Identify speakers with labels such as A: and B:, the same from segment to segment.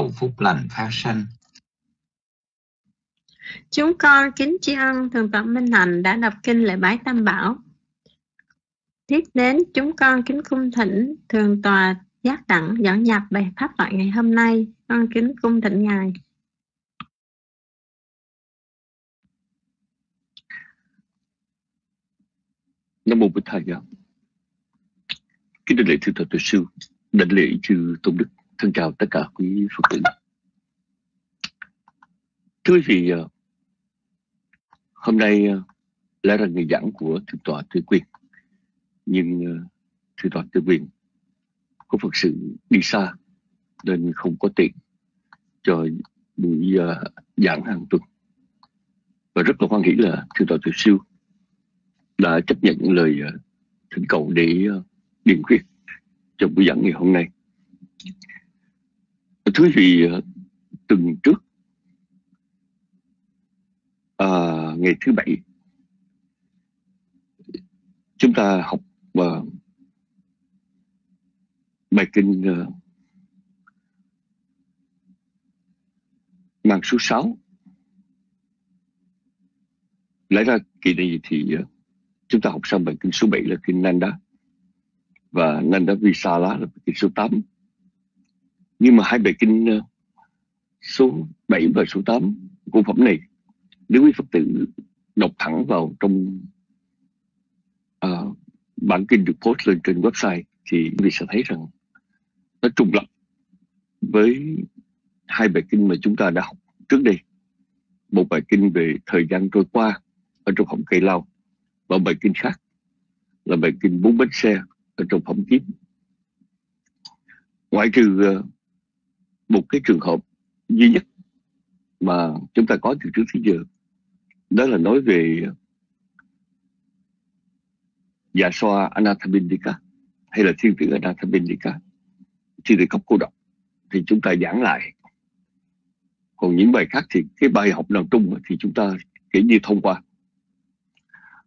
A: cầu phúc lành phát sanh.
B: Chúng con kính tri ân Thượng tọa Minh Hạnh đã đọc kinh lễ bái Tam Bảo. Tiếp đến chúng con kính cung thỉnh Thượng tọa Giác Đặng dẫn nhập bài pháp thoại ngày hôm nay. Con kính cung thỉnh Ngài.
C: Nam mô Bụt Thầy Kính đại lễ thượng tọa tuệ sư, đại lễ chư tôn đức, thân chào tất cả quý Phật tử. Thưa quý vị, ờ, hôm nay ờ, lẽ là là ngày giảng của thượng tọa Tuệ Quyền, nhưng ờ, thượng tọa Tuệ Quyền có Phật sự đi xa nên không có tiện cho buổi giảng hàng tuần. Và rất là hoan hỷ là thượng tọa Tuệ Siêu đã chấp nhận lời thỉnh cầu để điền khuyết trong buổi giảng ngày hôm nay. Thưa quý vị, ờ, tuần trước, à, ngày thứ bảy, chúng ta học uh, bài kinh uh, mang số 6. Lẽ ra kỳ này thì uh, chúng ta học xong bài kinh số 7 là kinh Nanda và Nanda Visala là bài kinh số 8 nhưng mà hai bài kinh ờ, số 7 và số 8 của phẩm này nếu quý Phật tử đọc thẳng vào trong uh, bản kinh được post lên trên website thì quý vị sẽ thấy rằng nó trùng lập với hai bài kinh mà chúng ta đã học trước đây. Một bài kinh về thời gian trôi qua ở trong phẩm cây lao và bài kinh khác là bài kinh bốn bánh xe ở trong phẩm kiếm ngoại trừ uh, một cái trường hợp duy nhất mà chúng ta có từ trước tới giờ đó là nói về dạ giả soa Anathabindika hay là thiên tử Anathabindika thiên tử cấp cô độc. Thì chúng ta giảng lại. Còn những bài khác thì cái bài học nào trung thì chúng ta kể như thông qua.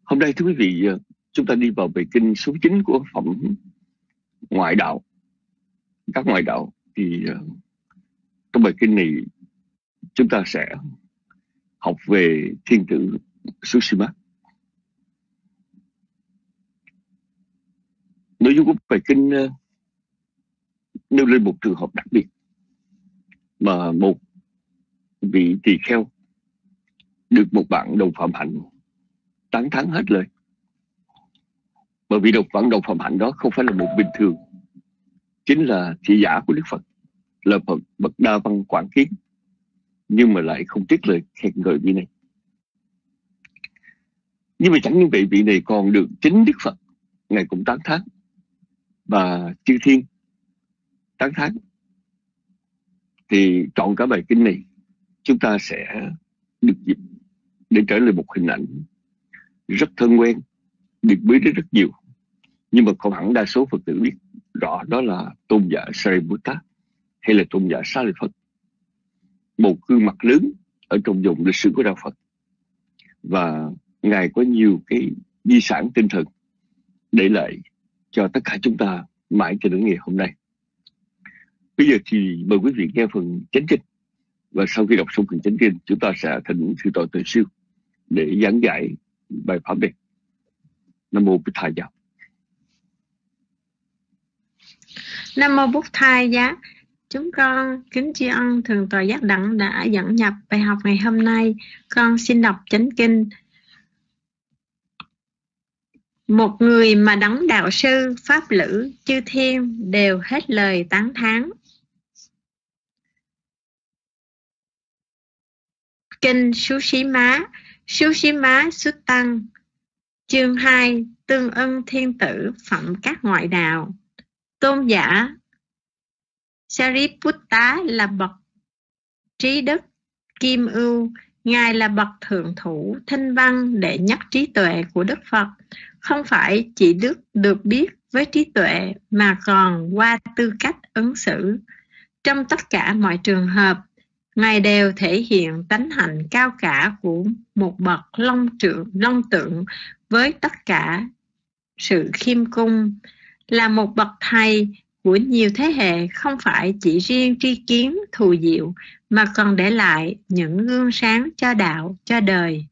C: Hôm nay thưa quý vị, chúng ta đi vào bài kinh số 9 của phẩm ngoại đạo. Các ngoại đạo thì trong bài kinh này chúng ta sẽ học về thiên tử Sushima. Nội dung của bài kinh ờ, nêu lên một trường hợp đặc biệt mà một vị tỳ kheo được một bạn đồng phạm hạnh tán thán hết lời. Bởi vì đồng bạn đồng phạm hạnh đó không phải là một bình thường, chính là thị giả của Đức Phật là Phật bậc đa văn quảng kiến. Nhưng mà lại không tiếc lời khen ngợi vị này. Nhưng mà chẳng những vậy, vị này còn được chính Đức Phật. Ngài cũng tán thán. Và chư thiên tán thán. Thì chọn cả bài kinh này, chúng ta sẽ được dịp để trở lại một hình ảnh rất thân quen, được biết đến rất nhiều. Nhưng mà không hẳn đa số Phật tử biết rõ đó là tôn giả Sariputta hay là tôn giả Sa Lợi Phật. Một gương mặt lớn ở trong dòng lịch sử của đạo Phật. Và ngài có nhiều cái di sản tinh thần để lại cho tất cả chúng ta mãi cho đến ngày hôm nay. Bây giờ thì mời quý vị nghe phần chánh kinh. Và sau khi đọc xong phần chánh kinh, chúng ta sẽ thỉnh sư tội tự siêu để giảng giải bài pháp này. Nam mô bích Thai giáo
B: nam mô bút thai giá. Chúng con kính tri ân Thường Tòa Giác Đặng đã dẫn nhập bài học ngày hôm nay. Con xin đọc chánh kinh. Một người mà đóng đạo sư, pháp lữ, chư thiên đều hết lời tán thán. Kinh Sushima, Sushima Xuất Tăng, chương 2, Tương ưng thiên tử phẩm các ngoại đạo. Tôn giả Sariputta là bậc trí đức, kim ưu, Ngài là bậc thượng thủ, thanh văn, đệ nhất trí tuệ của Đức Phật, không phải chỉ đức được biết với trí tuệ mà còn qua tư cách ứng xử. Trong tất cả mọi trường hợp, Ngài đều thể hiện tánh hạnh cao cả của một bậc long trượng, long tượng với tất cả sự khiêm cung, là một bậc thầy của nhiều thế hệ không phải chỉ riêng tri kiến thù diệu mà còn để lại những gương sáng cho đạo, cho đời.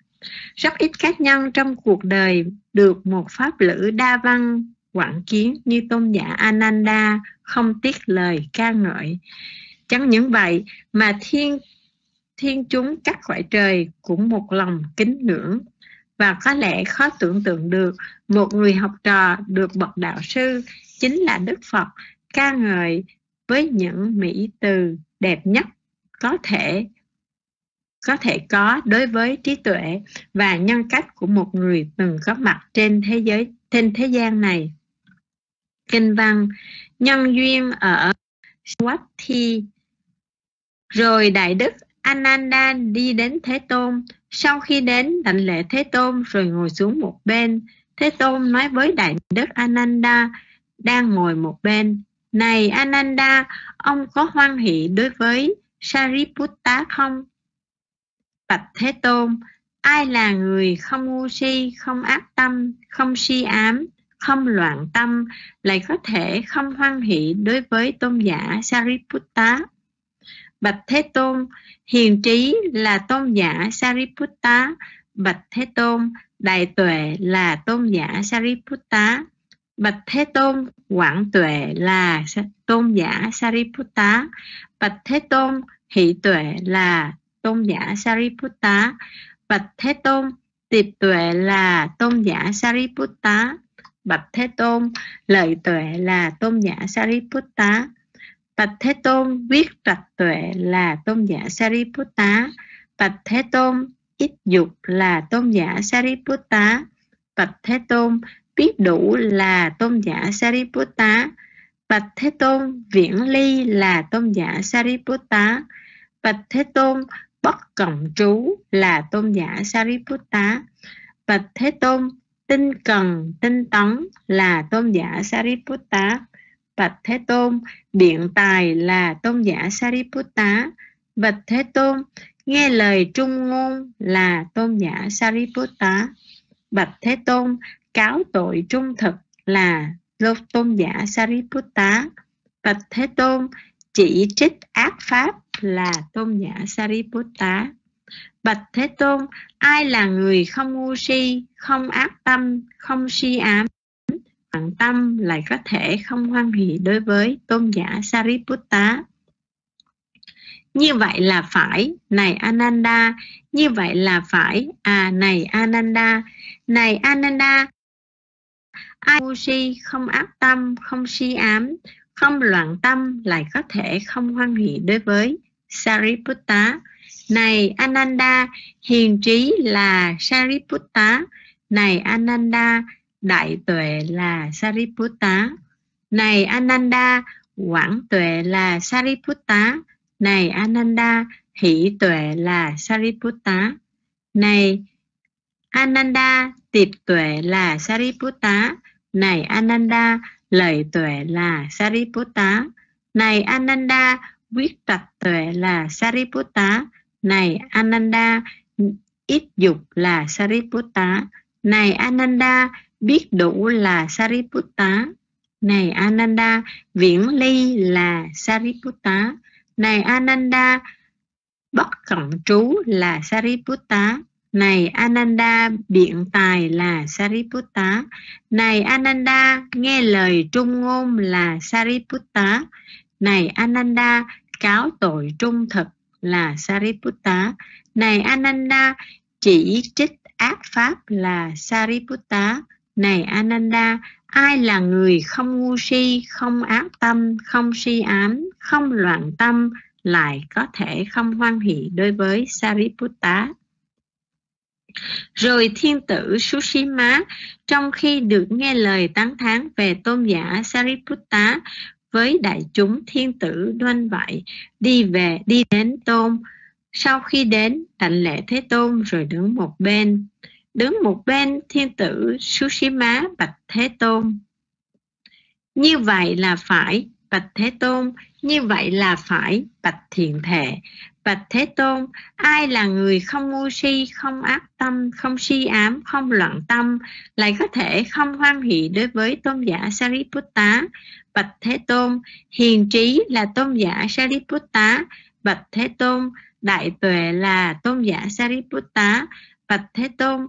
B: Rất ít các nhân trong cuộc đời được một pháp lữ đa văn quảng kiến như tôn giả Ananda không tiếc lời ca ngợi. Chẳng những vậy mà thiên thiên chúng các cõi trời cũng một lòng kính ngưỡng và có lẽ khó tưởng tượng được một người học trò được bậc đạo sư chính là Đức Phật ca ngợi với những mỹ từ đẹp nhất có thể có thể có đối với trí tuệ và nhân cách của một người từng có mặt trên thế giới, trên thế gian này. Kinh văn, nhân duyên ở Swati rồi Đại Đức Ananda đi đến Thế Tôn. Sau khi đến đảnh lễ Thế Tôn rồi ngồi xuống một bên. Thế Tôn nói với Đại Đức Ananda đang ngồi một bên. Này Ananda, ông có hoan hỷ đối với Sariputta không? Bạch Thế Tôn, ai là người không ngu si, không ác tâm, không si ám, không loạn tâm, lại có thể không hoan hỷ đối với tôn giả Sariputta? Bạch Thế Tôn, hiền trí là tôn giả Sariputta. Bạch Thế Tôn, đại tuệ là tôn giả Sariputta. Bạch Thế Tôn, quảng tuệ là tôn giả Sariputta. Bạch Thế Tôn, hỷ tuệ là tôn giả Sariputta. Bạch Thế Tôn, tiệp tuệ là tôn giả Sariputta. Bạch Thế Tôn, lợi tuệ là tôn giả Sariputta. Bạch Thế Tôn viết trạch tuệ là tôn giả Sariputta. Bạch Thế Tôn ít dục là tôn giả Sariputta. Bạch Thế Tôn biết đủ là tôn giả Sariputta. Bạch Thế Tôn viễn ly là tôn giả Sariputta. Bạch Thế Tôn bất cộng trú là tôn giả Sariputta. Bạch Thế Tôn tinh cần tinh tấn là tôn giả Sariputta. Bạch Thế Tôn, biện tài là tôn giả Sariputta. Bạch Thế Tôn, nghe lời trung ngôn là tôn giả Sariputta. Bạch Thế Tôn, cáo tội trung thực là tôn giả Sariputta. Bạch Thế Tôn, chỉ trích ác pháp là tôn giả Sariputta. Bạch Thế Tôn, ai là người không ngu si, không ác tâm, không si ám, bằng tâm lại có thể không hoan hỷ đối với tôn giả Sariputta. Như vậy là phải, này Ananda, như vậy là phải, à này Ananda, này Ananda, ai vô si, không ác tâm, không si ám, không loạn tâm lại có thể không hoan hỷ đối với Sariputta. Này Ananda, hiền trí là Sariputta. Này Ananda, đại tuệ là Sariputta. Này Ananda, quảng tuệ là Sariputta. Này Ananda, hỷ tuệ là Sariputta. Này Ananda, tiệp tuệ là Sariputta. Này Ananda, lời tuệ là Sariputta. Này Ananda, quyết trạch tuệ là Sariputta. Này Ananda, ít dục là Sariputta. Này Ananda, biết đủ là Sariputta. Này Ananda, viễn ly là Sariputta. Này Ananda, bất cộng trú là Sariputta. Này Ananda, biện tài là Sariputta. Này Ananda, nghe lời trung ngôn là Sariputta. Này Ananda, cáo tội trung thực là Sariputta. Này Ananda, chỉ trích ác pháp là Sariputta. Này Ananda, ai là người không ngu si, không ác tâm, không si ám, không loạn tâm, lại có thể không hoan hỷ đối với Sariputta. Rồi thiên tử Sushima, trong khi được nghe lời tán thán về tôn giả Sariputta với đại chúng thiên tử đoan vậy, đi về đi đến tôn. Sau khi đến, đảnh lễ Thế Tôn rồi đứng một bên. Đứng một bên thiên tử Sushima bạch Thế Tôn. Như vậy là phải, bạch Thế Tôn, như vậy là phải, bạch thiện thể. Bạch Thế Tôn, ai là người không ngu si, không ác tâm, không si ám, không loạn tâm, lại có thể không hoan hỷ đối với tôn giả Sariputta? Bạch Thế Tôn, hiền trí là tôn giả Sariputta. Bạch Thế Tôn, đại tuệ là tôn giả Sariputta. Bạch Thế Tôn,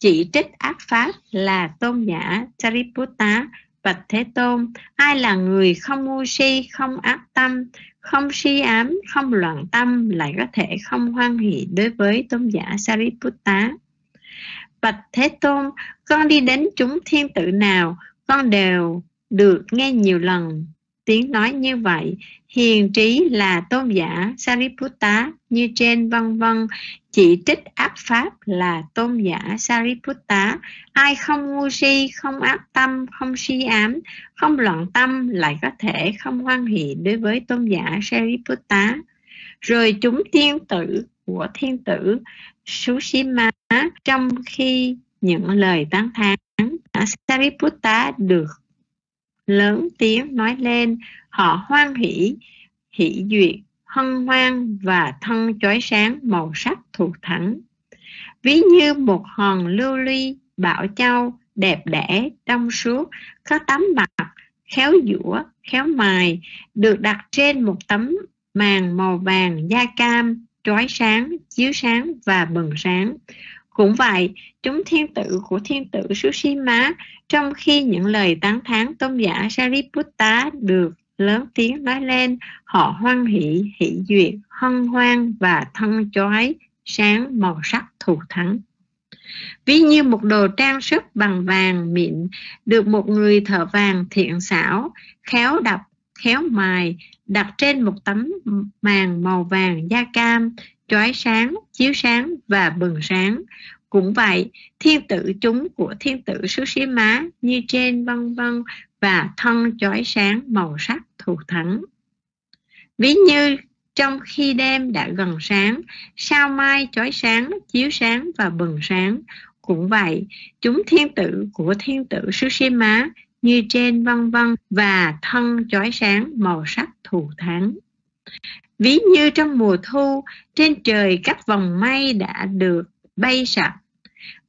B: chỉ trích ác pháp là tôn giả Sariputta. Bạch Thế Tôn, ai là người không ngu si, không ác tâm, không si ám, không loạn tâm lại có thể không hoan hỷ đối với tôn giả Sariputta. Bạch Thế Tôn, con đi đến chúng thiên tử nào, con đều được nghe nhiều lần tiếng nói như vậy. Hiền trí là tôn giả Sariputta như trên vân vân, chỉ trích áp pháp là tôn giả Sariputta. Ai không ngu si, không áp tâm, không si ám, không loạn tâm lại có thể không hoan hỷ đối với tôn giả Sariputta. Rồi chúng thiên tử của thiên tử Sushima trong khi những lời tán thán Sariputta được lớn tiếng nói lên. Họ hoan hỷ hỷ duyệt, hân hoan và thân chói sáng màu sắc thuộc thẳng ví như một hòn lưu ly bảo châu đẹp đẽ trong suốt, có tấm mặt khéo dũa khéo mài, được đặt trên một tấm màn màu vàng da cam trói sáng, chiếu sáng và bừng sáng cũng vậy, chúng thiên tử của thiên tử Sushima trong khi những lời tán thán tôn giả Sariputta được lớn tiếng nói lên, họ hoan hỷ, hỷ duyệt, hân hoan và thân chói sáng màu sắc thù thắng. Ví như một đồ trang sức bằng vàng mịn được một người thợ vàng thiện xảo, khéo đập, khéo mài, đặt trên một tấm màn màu vàng da cam, chói sáng, chiếu sáng và bừng sáng. Cũng vậy, thiên tử chúng của thiên tử xứ xí má như trên vân vân và thân chói sáng màu sắc thù thắng. Ví như trong khi đêm đã gần sáng, sao mai chói sáng, chiếu sáng và bừng sáng. Cũng vậy, chúng thiên tử của thiên tử xứ xí má như trên vân vân và thân chói sáng màu sắc thù thắng. Ví như trong mùa thu, trên trời các vòng mây đã được bay sạch.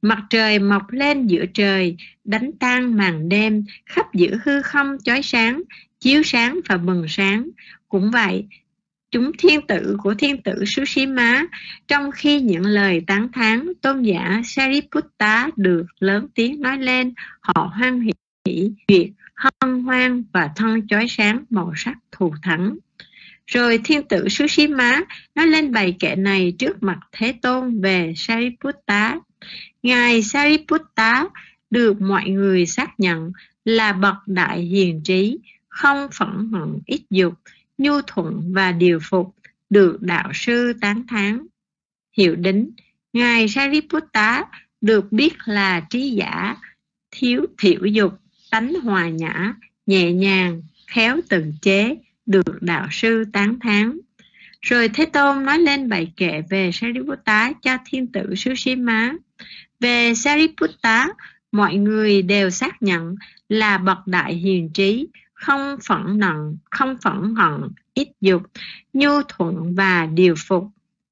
B: Mặt trời mọc lên giữa trời, đánh tan màn đêm, khắp giữa hư không chói sáng, chiếu sáng và bừng sáng. Cũng vậy, chúng thiên tử của thiên tử Sushima, trong khi những lời tán thán tôn giả Sariputta được lớn tiếng nói lên, họ hoan hỷ, duyệt, hân hoan và thân chói sáng màu sắc thù thắng. Rồi thiên tử Sushima nói lên bài kệ này trước mặt Thế Tôn về Sariputta. Ngài Sariputta được mọi người xác nhận là bậc đại hiền trí, không phẫn hận ít dục, nhu thuận và điều phục, được đạo sư tán thán. Hiệu đính, Ngài Sariputta được biết là trí giả, thiếu thiểu dục, tánh hòa nhã, nhẹ nhàng, khéo từng chế, được đạo sư tán thán. Rồi Thế Tôn nói lên bài kệ về Sariputta cho thiên tử Sushima. Về Sariputta, mọi người đều xác nhận là bậc đại hiền trí, không phẫn nặng, không phẫn hận, ít dục, nhu thuận và điều phục,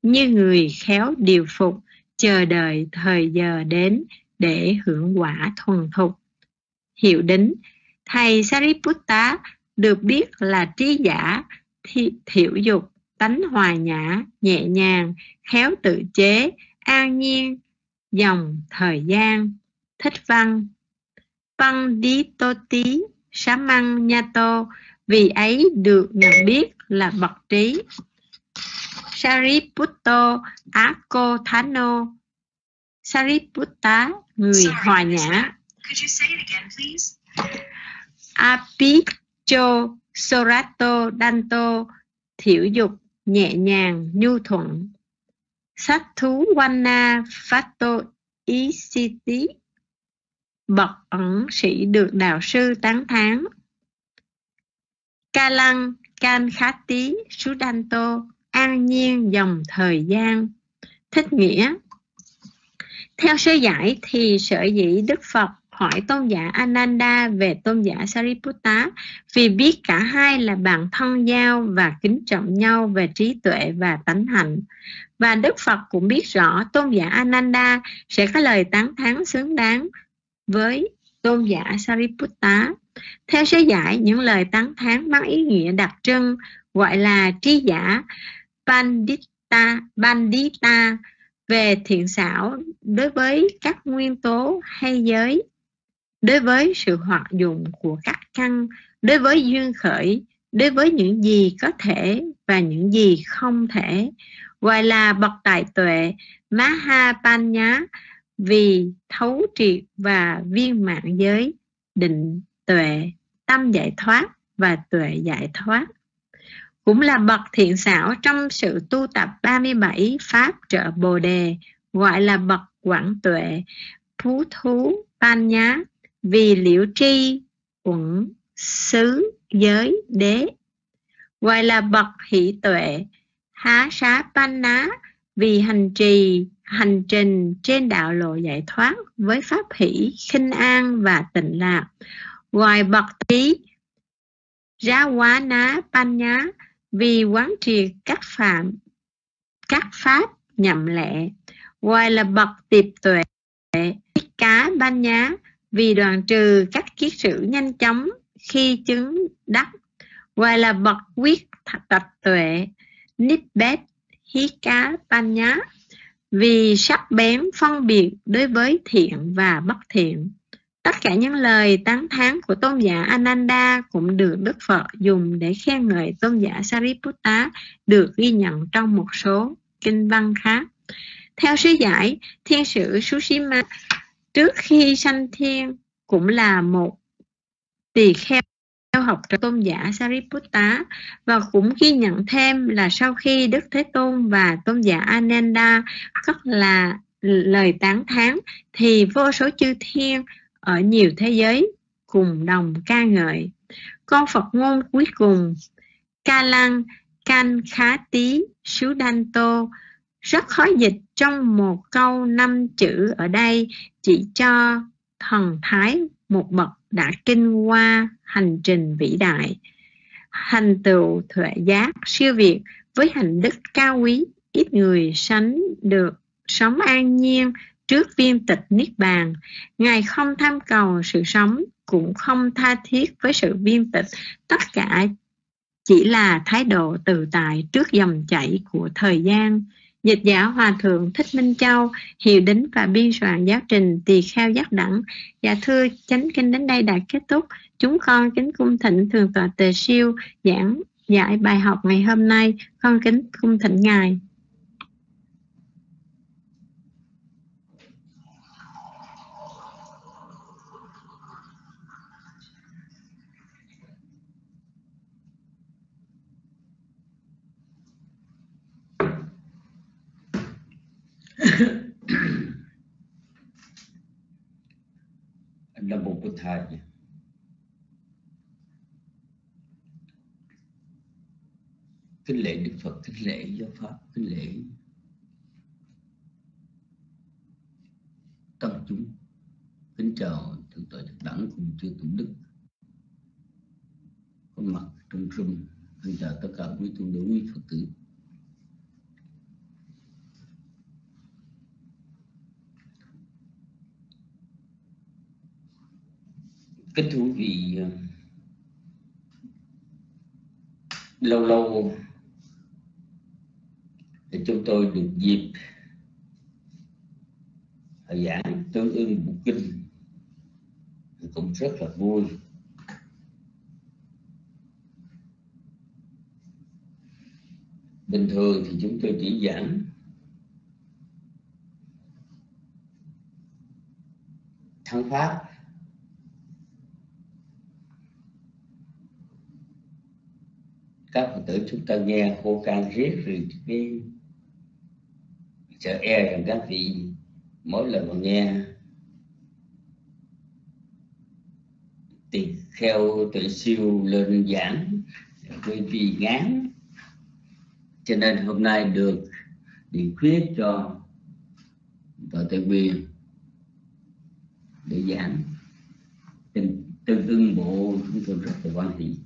B: như người khéo điều phục, chờ đợi thời giờ đến để hưởng quả thuần thục. Hiệu đính, thầy Sariputta được biết là trí giả, thiểu dục, tánh hòa nhã, nhẹ nhàng, khéo tự chế, an nhiên, dòng thời gian, thích văn. Văn đi tô tí, sá măng nha tô, vì ấy được nhận biết là bậc trí. Sariputto Ako Thano Sariputta, người Sorry, hòa nhã. Cho Sorato Danto, thiểu dục, nhẹ nhàng, nhu thuận. Sát thú Wana Fato Isiti Bậc ẩn sĩ được đạo sư tán thán Ca lăng Can khá tí Sudanto An nhiên dòng thời gian Thích nghĩa Theo sơ giải thì sở dĩ Đức Phật hỏi tôn giả Ananda về tôn giả Sariputta vì biết cả hai là bạn thân giao và kính trọng nhau về trí tuệ và tánh hạnh. Và Đức Phật cũng biết rõ tôn giả Ananda sẽ có lời tán thán xứng đáng với tôn giả Sariputta. Theo sớ giải, những lời tán thán mang ý nghĩa đặc trưng gọi là trí giả Pandita, Bandita về thiện xảo đối với các nguyên tố hay giới, đối với sự hoạt dụng của các căn, đối với duyên khởi, đối với những gì có thể và những gì không thể, gọi là bậc tài tuệ Mahapanya vì thấu triệt và viên mạng giới định tuệ tâm giải thoát và tuệ giải thoát. Cũng là bậc thiện xảo trong sự tu tập 37 pháp trợ Bồ đề gọi là bậc quảng tuệ phú thú ban nhá vì liễu tri, uẩn xứ giới đế. Gọi là bậc hỷ tuệ, há xá ban ná. Vì hành trì, hành trình trên đạo lộ giải thoát với pháp hỷ, khinh an và tịnh lạc. Ngoài bậc trí ra quá ná ban nhá. Vì quán triệt các phạm, các pháp nhậm lệ. Ngoài là bậc tiệp tuệ cá ban nhá vì đoàn trừ các kiết sử nhanh chóng khi chứng đắc gọi là bậc quyết tạch tuệ nít bét hí cá tan nhá vì sắc bén phân biệt đối với thiện và bất thiện Tất cả những lời tán thán của tôn giả Ananda cũng được Đức Phật dùng để khen ngợi tôn giả Sariputta được ghi nhận trong một số kinh văn khác. Theo sứ giải, thiên sử Sushima trước khi sanh thiên cũng là một tỳ kheo theo học trò tôn giả Sariputta và cũng ghi nhận thêm là sau khi Đức Thế Tôn và tôn giả Ananda rất là lời tán thán thì vô số chư thiên ở nhiều thế giới cùng đồng ca ngợi. Con Phật ngôn cuối cùng, Ca Lăng, Can Khá Tí, Sú Đan Tô, rất khó dịch trong một câu năm chữ ở đây. Chỉ cho thần thái một bậc đã kinh qua hành trình vĩ đại. Hành tựu thuệ giác siêu việt với hành đức cao quý, ít người sánh được sống an nhiên trước viên tịch niết bàn. Ngài không tham cầu sự sống, cũng không tha thiết với sự viên tịch. Tất cả chỉ là thái độ tự tại trước dòng chảy của thời gian dịch giả hòa thượng thích minh châu, hiệu đính và biên soạn giáo trình tỳ kheo giác đẳng. Dạ thưa chánh kinh đến đây đã kết thúc. Chúng con kính cung thịnh thường tọa tề siêu giảng giải bài học ngày hôm nay. Con kính cung thịnh ngài.
A: anh là một Bụt Thầy. Kính lễ Đức Phật, kính lễ giáo Pháp, kính lễ tăng chúng. Kính chào Thượng tọa Nhật Đẳng cùng chư tụng Đức. Có mặt trong rung Kính chào tất cả quý tu nữ quý Phật tử. Kính thú vị ờ, lâu lâu thì chúng tôi được dịp ờ, giảng tương ưng bộ kinh. Cũng rất là vui. Bình thường thì chúng tôi chỉ giảng thắng pháp. Các phật tử chúng ta nghe khô can riết rồi cái sợ e rằng các vị mỗi lần mà nghe tỳ kheo tự siêu lên giảng quý vị ngán. Cho nên hôm nay được điện khuyết cho tòa tây quyền để giảng. Từng tương ưng bộ chúng tôi rất là quan hỷ.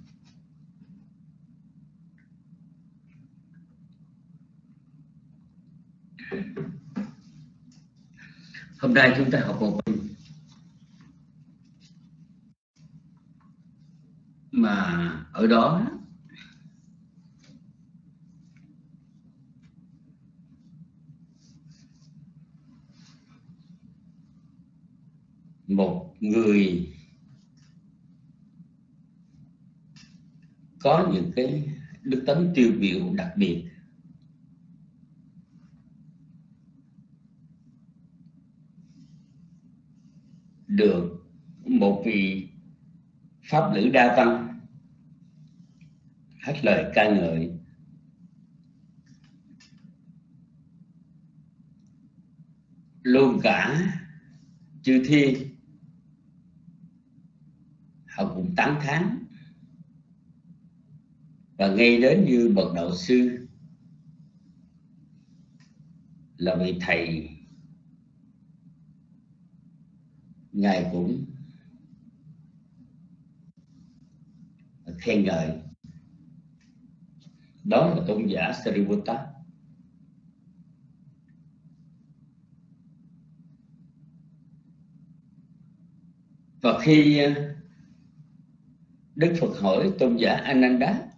A: hôm nay chúng ta học một mình mà ở đó một người có những cái đức tính tiêu biểu đặc biệt. Được một vị pháp lữ đa văn. Hát lời ca ngợi. Luôn cả chư thiên họ cũng tán thán. Và ngay đến như bậc đạo sư, là vị thầy ngài cũng khen ngợi. Đó là tôn giả Sariputta và khi Đức Phật hỏi tôn giả Ananda,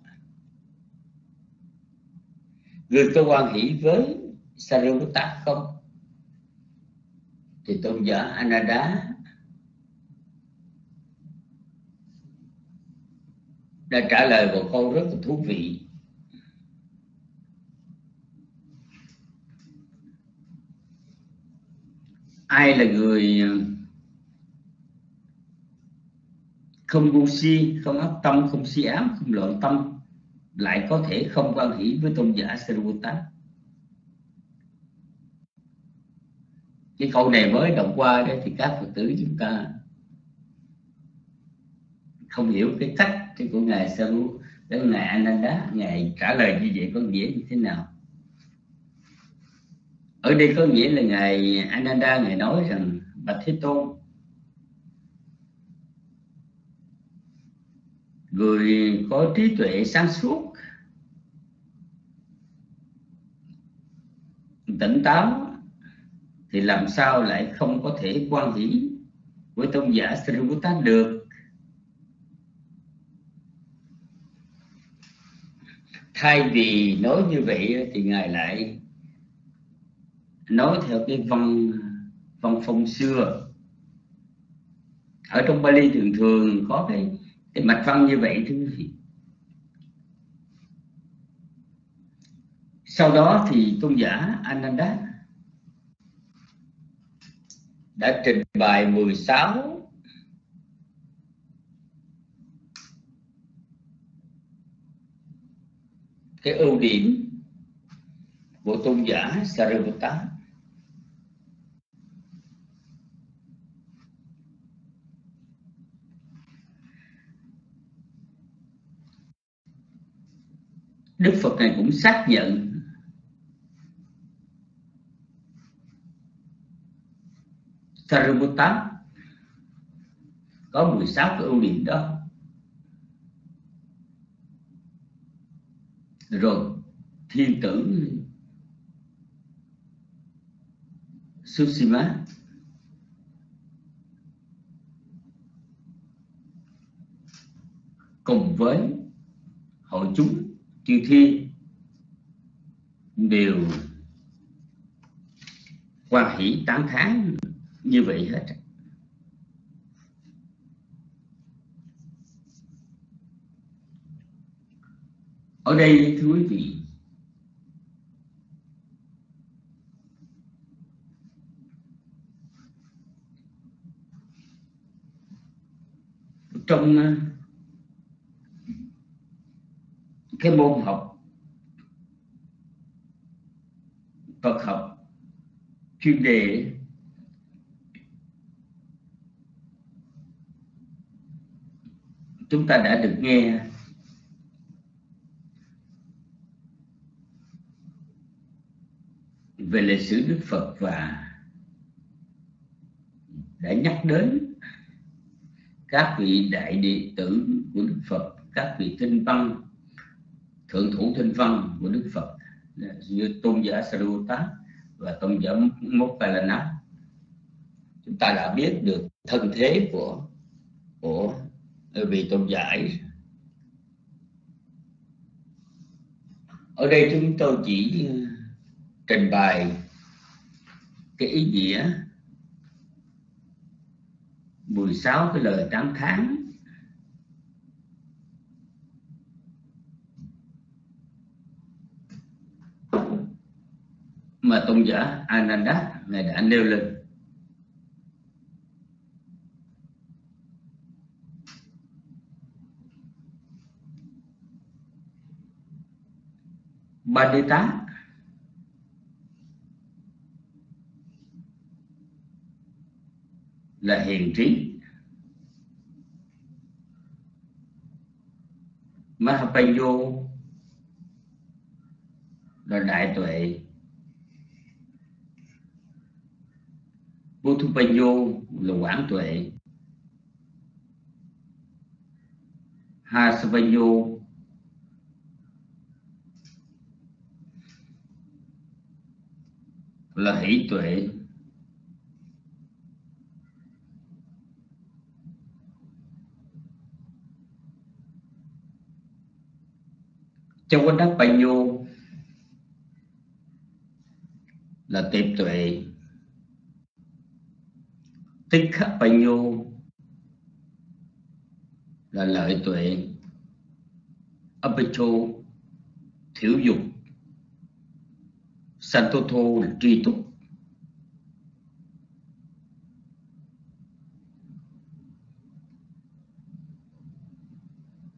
A: người có quan hỷ với Sariputta không? Thì tôn giả Ananda đã trả lời một câu rất là thú vị. Ai là người à, không ngu si, không ác tâm, không si ám không loạn tâm, lại có thể không quan hỷ với tôn giả Sariputta cái câu này mới đọc qua đấy thì các phật tử chúng ta không hiểu cái cách cái của ngài Saru đến ngài Ananda ngài trả lời như vậy có nghĩa như thế nào? Ở đây có nghĩa là ngài Ananda ngài nói rằng bạch thế tôn, người có trí tuệ sáng suốt, tỉnh táo, thì làm sao lại không có thể quan hỷ với tôn giả Sariputta được? Thay vì nói như vậy thì ngài lại nói theo cái văn văn phong xưa. Ở trong Bali thường thường có cái cái mạch văn như vậy, thưa quý vị. Sau đó thì tôn giả Ananda đã trình bày 16 cái ưu điểm của tôn giả Sariputta Đức Phật này cũng xác nhận Sariputta có 16 cái ưu điểm đó. Rồi, thiên tử Susima cùng với hội chúng chư thiên đều quan hỷ tán thán như vậy hết. Ở đây, thưa quý vị, trong ờ, cái môn học, Phật học chuyên đề, chúng ta đã được nghe về lịch sử Đức Phật và đã nhắc đến các vị đại đệ tử của Đức Phật, các vị tinh văn thượng thủ tinh văn của Đức Phật như tôn giả Sariputta và tôn giả Mokkalana. chúng ta đã biết được thân thế của của vị tôn giả ấy ở đây chúng tôi chỉ trình bày cái ý nghĩa 16 cái lời tán thán mà tôn giả Ananda ngài đã nêu lên. Bandita là hiền trí. Mahapayu là đại tuệ. Buthupayu là quảng tuệ. Hasavayo là hỷ tuệ. Trong Quân Đắc Bạch Nhu là tiệp tuệ. Tích khắc Bạch Nhu là lợi tuệ. Apicho thiểu dục. Santotho là tri túc.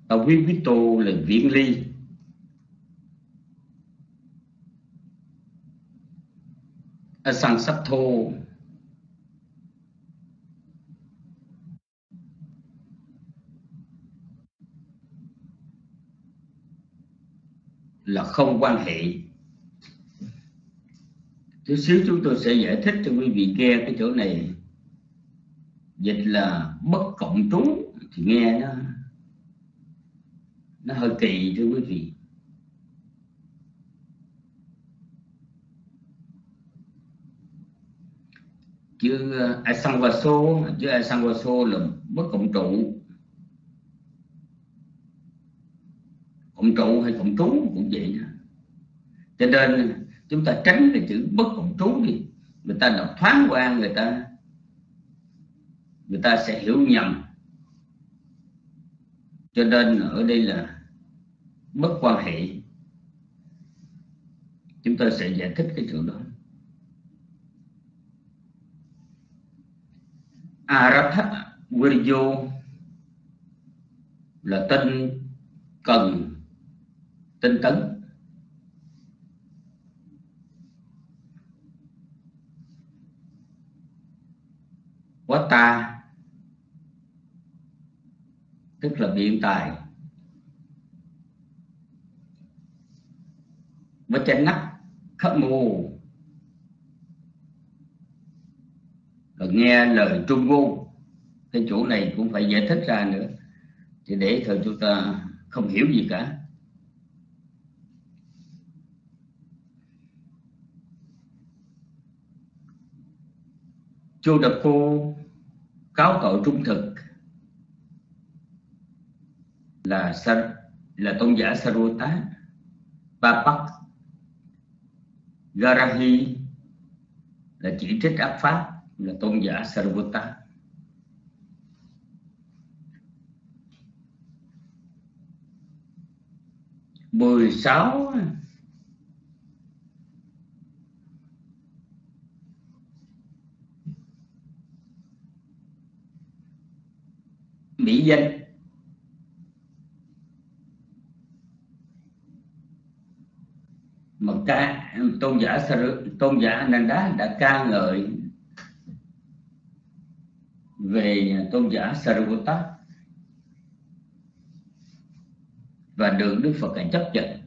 A: Và vi vi là viễn ly. Ở sang sắc thô. Là không quan hệ. Chút xíu chúng tôi sẽ giải thích cho quý vị nghe cái chỗ này. Dịch là bất cộng trú thì nghe nó nó hơi kỳ thưa quý vị. Chữ asanvaso ờ, à, chữ asanvaso à, là bất cộng trụ. Cộng trụ hay cộng trú cũng vậy đó. Cho nên, chúng ta tránh cái chữ bất cộng trú đi. Người ta đọc thoáng qua người ta người ta sẽ hiểu nhầm. Cho nên ở đây là bất quan hệ. Chúng ta sẽ giải thích cái chuyện đó. Aratha Viryo là tinh cần tinh tấn quá ta, tức là biện tài với chân nắp khắc mù là nghe lời trung ngôn, cái chỗ này cũng phải giải thích ra nữa. Thì để thời chúng ta không hiểu gì cả. Chu Đập Cô cáo tội trung thực là là tôn giả Sarota Papak Garahi là chỉ trích ác pháp là tôn giả Sarvata. Mười sáu mỹ danh mà ca, tôn giả tôn giả Ananda đã ca ngợi về tôn giả Sariputta và được Đức Phật cảnh chấp nhận.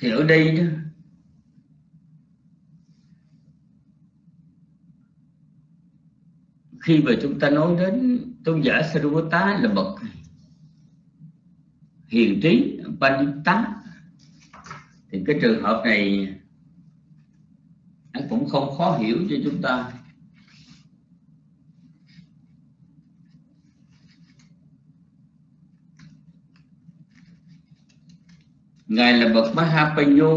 A: Thì ở đây đó, khi mà chúng ta nói đến tôn giả Sariputta là bậc hiền trí Pandita thì cái trường hợp này cũng không khó hiểu cho chúng ta. Ngài là bậc Mahapanyo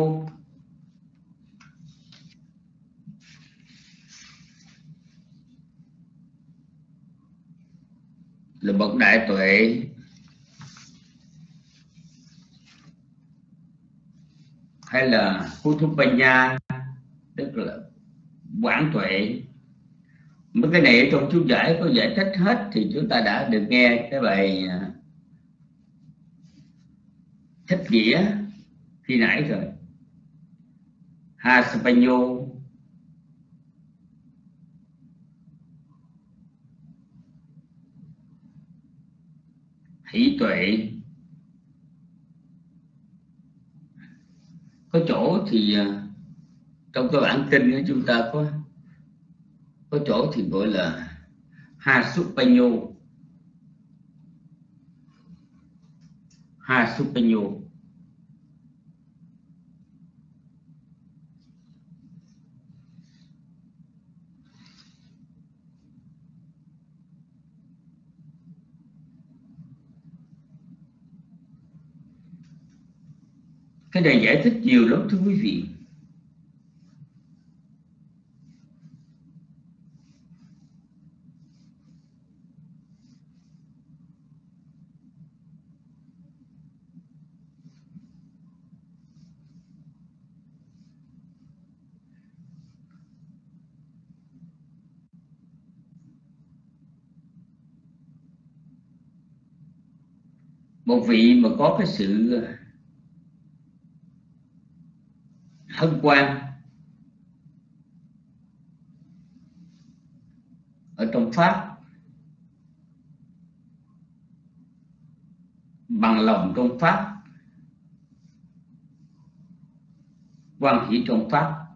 A: là bậc đại tuệ. Hay là Kuthupanya tức là quán tuệ. Mấy cái này trong chú giải có giải thích hết thì chúng ta đã được nghe cái bài à, thích nghĩa khi nãy rồi. Haspanyo hỷ tuệ. Có chỗ thì à, trong cái bản kinh của chúng ta có có chỗ thì gọi là ha supanyo ha supanyo cái này giải thích nhiều lắm, thưa quý vị. Một vị mà có cái sự ờ, hân quan ở trong pháp, bằng lòng trong pháp quan hỷ trong pháp,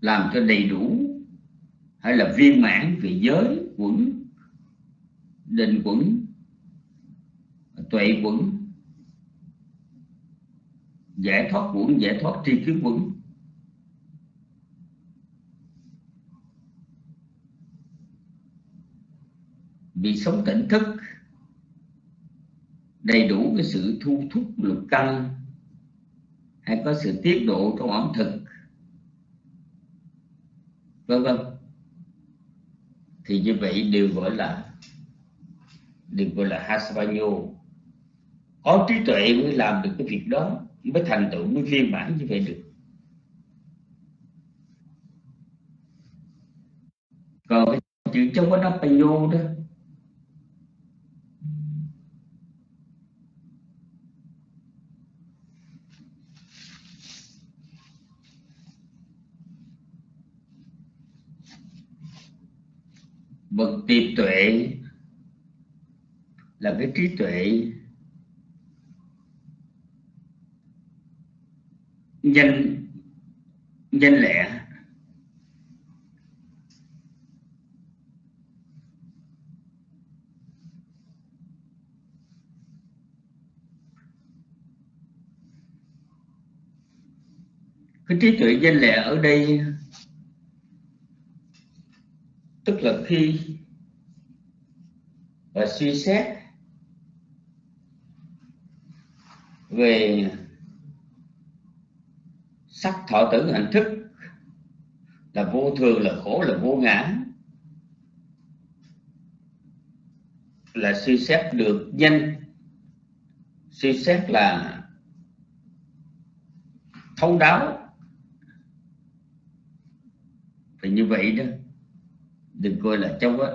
A: làm cho đầy đủ hay là viên mãn về giới, quẩn, định quẩn, tuệ quẩn, giải thoát quẩn, giải thoát tri kiến quẩn. Vì sống tỉnh thức, đầy đủ cái sự thu thúc lục căn, hay có sự tiết độ trong ẩm thực. Vân vân thì như vậy đều gọi là, đều gọi là hasvanyo. Có trí tuệ mới làm được cái việc đó, mới thành tựu, mới viên mãn như vậy được. Còn cái chữ trong có nó đó Vâng, bậc tiệp tuệ là cái trí tuệ. Nhanh nhanh lẹ cái trí tuệ danh lệ ở đây tức là khi và suy xét về sắc thọ tử hành thức là vô thường, là khổ, là vô ngã, là suy xét được nhanh, suy xét là thấu đáo. Thì như vậy đó đừng coi là trong quá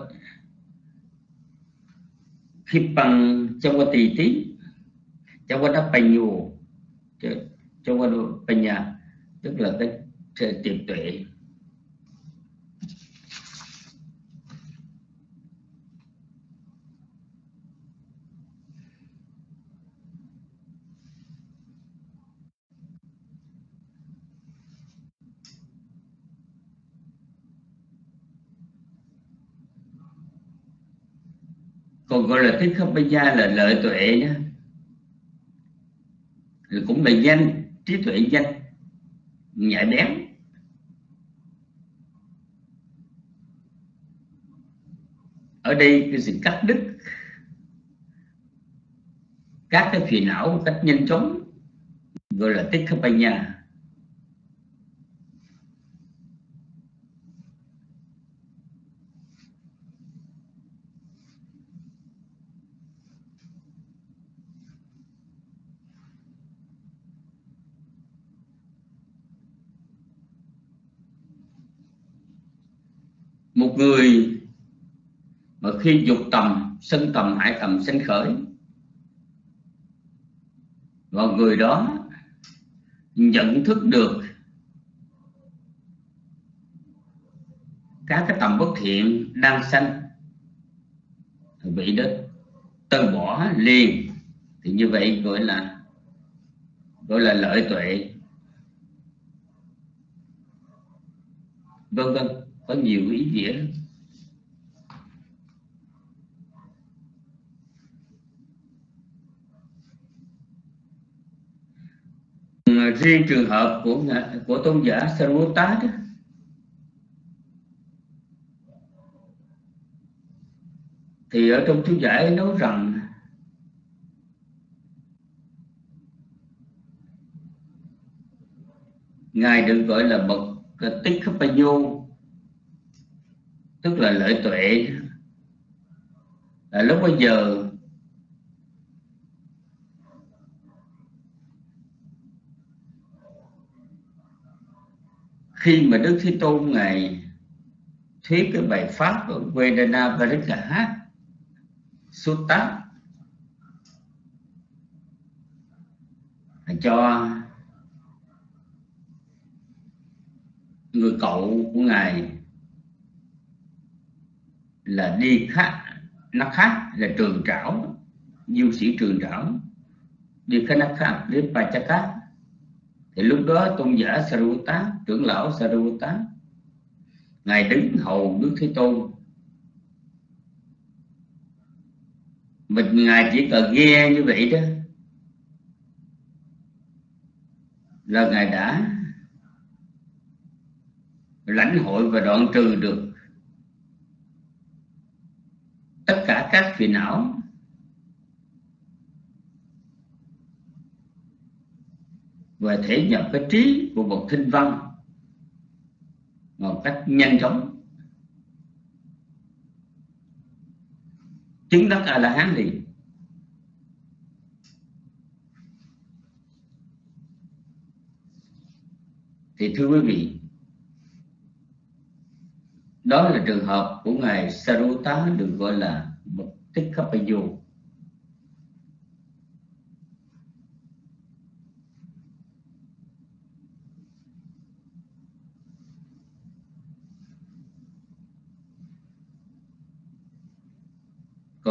A: khi bằng trong quá tỷ tí trong quá đã bành nhiều trong quá đó bành nhà, tức là cái tiệm tuệ. Còn gọi là thích không giờ là lợi tuệ nhé cũng là danh, trí tuệ danh nhạy bén ở đây cái sự cắt đứt các cái phiền não một cách nhanh chóng, gọi là tích khắp nhà một người mà khi dục tầm, sân tầm hại tầm sinh khởi. Và người đó nhận thức được các cái tầm bất thiện đang sanh vị đó từ bỏ liền. Thì như vậy gọi là gọi là lợi tuệ. Vân vân, có nhiều ý nghĩa. Riêng trường hợp của của tôn giả Sarvata đó thì ở trong chú giải nói rằng, ngài được gọi là bậc tích khắp vô tức là lợi tuệ. Là lúc bây giờ khi mà Đức Thế Tôn ngài thuyết cái bài pháp của Vedana Parikaha Sutta cho người cậu của ngài là đi khác nó khác là trường trảo, du sĩ trường trảo. Đi khác nó khác đến khác thì lúc đó tôn giả Sarvata trưởng lão Sarvata ngài đứng hầu Đức Thế Tôn mình ngài chỉ cần nghe như vậy đó, là ngài đã lãnh hội và đoạn trừ được tất cả các phiền não và thể nhập cái trí của một thinh văn một cách nhanh chóng. Chứng đắc a la hán liền thì thưa quý vị, đó là trường hợp của ngài Sarutta được gọi là bậc tích khắp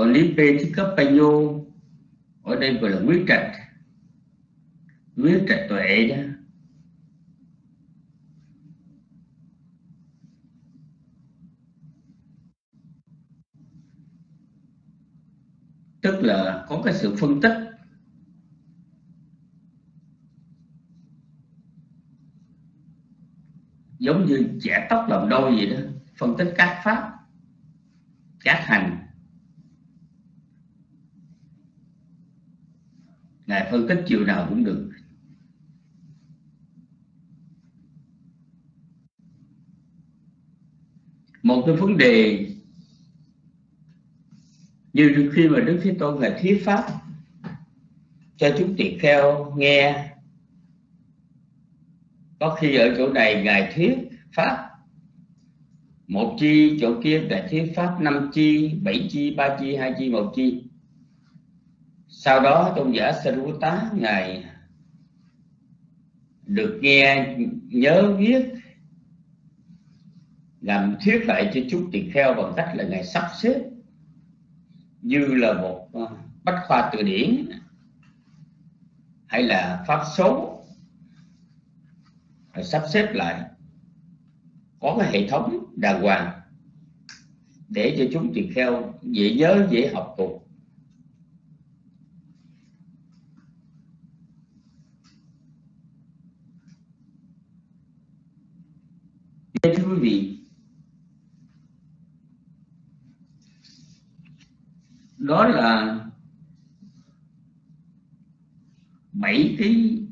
A: còn lý p thì cấp bao nhiêu ở đây gọi là quyết trạch. Quyết trạch tuệ đó. Tức là có cái sự phân tích. Giống như chẻ tóc làm đôi vậy đó. Phân tích các pháp, các hành. Ngài phân tích chiều nào cũng được. Một cái vấn đề như khi mà đức thế tôn ngài thuyết pháp cho chúng tỳ kheo nghe, có khi ở chỗ này ngài thuyết pháp. Một chi chỗ kia ngài thuyết pháp năm chi, bảy chi, ba chi, hai chi, một chi sau đó tôn giả Sariputta ngài được nghe, nhớ viết làm thuyết lại cho chúng tỳ kheo bằng cách là ngài sắp xếp như là một ờ, bách khoa từ điển hay là pháp số rồi sắp xếp lại, có cái hệ thống đàng hoàng để cho chúng tỳ kheo dễ nhớ, dễ học thuộc. Thưa quý vị. Đó là bảy cái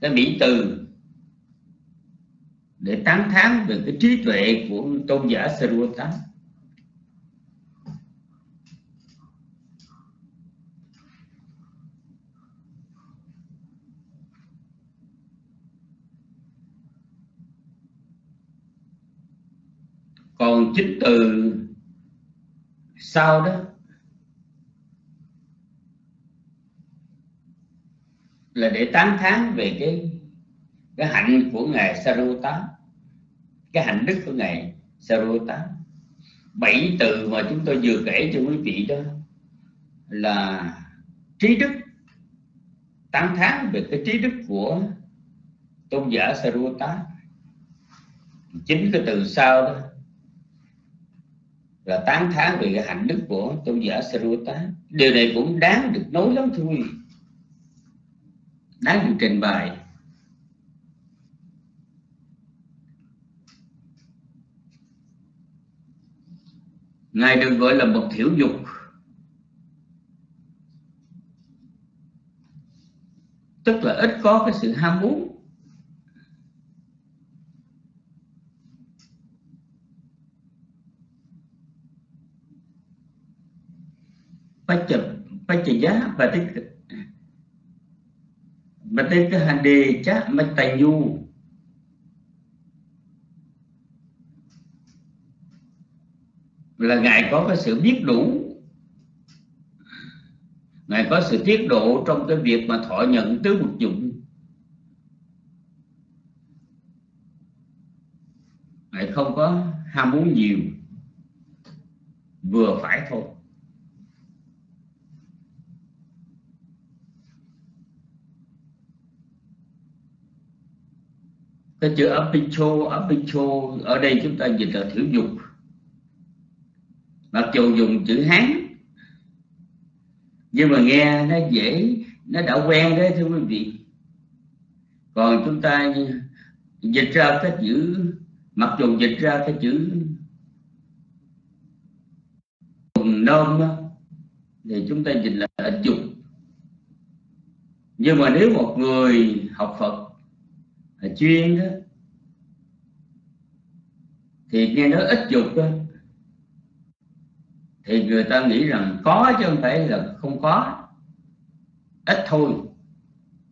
A: cái mỹ từ để tán thán về cái trí tuệ của tôn giả Sarvata còn chính từ sau đó. Là để tán thán về cái cái hạnh của ngài Sarvata cái hạnh đức của ngài Sarvata bảy từ mà chúng tôi vừa kể cho quý vị đó là trí đức, tán thán về cái trí đức của tôn giả Sarvata chính cái từ sau đó là tán tháng về hạnh đức của tôn giả Sarutta điều này cũng đáng được nói lắm thưa quý vị. Đáng được trình bày. Ngài được gọi là bậc thiểu dục. Tức là ít có cái sự ham muốn. Pachaya Patika Cha Matayu là ngài có cái sự biết đủ. Ngài có sự tiết độ trong cái việc mà thọ nhận tứ vật dụng. Ngài không có ham muốn nhiều. Vừa phải thôi. Cái chữ apicho apicho ở đây chúng ta dịch là thiểu dục. Mặc dù dùng chữ hán, nhưng mà nghe nó dễ, nó đã quen đấy, thưa quý vị. Còn chúng ta dịch ra cái chữ, mặc dù dịch ra cái chữ cùng nôm thì chúng ta dịch là ít dục. Nhưng mà nếu một người học Phật chuyên đó. Thì nghe nói ít dục đó, thì người ta nghĩ rằng có chứ không phải là không có. Ít thôi.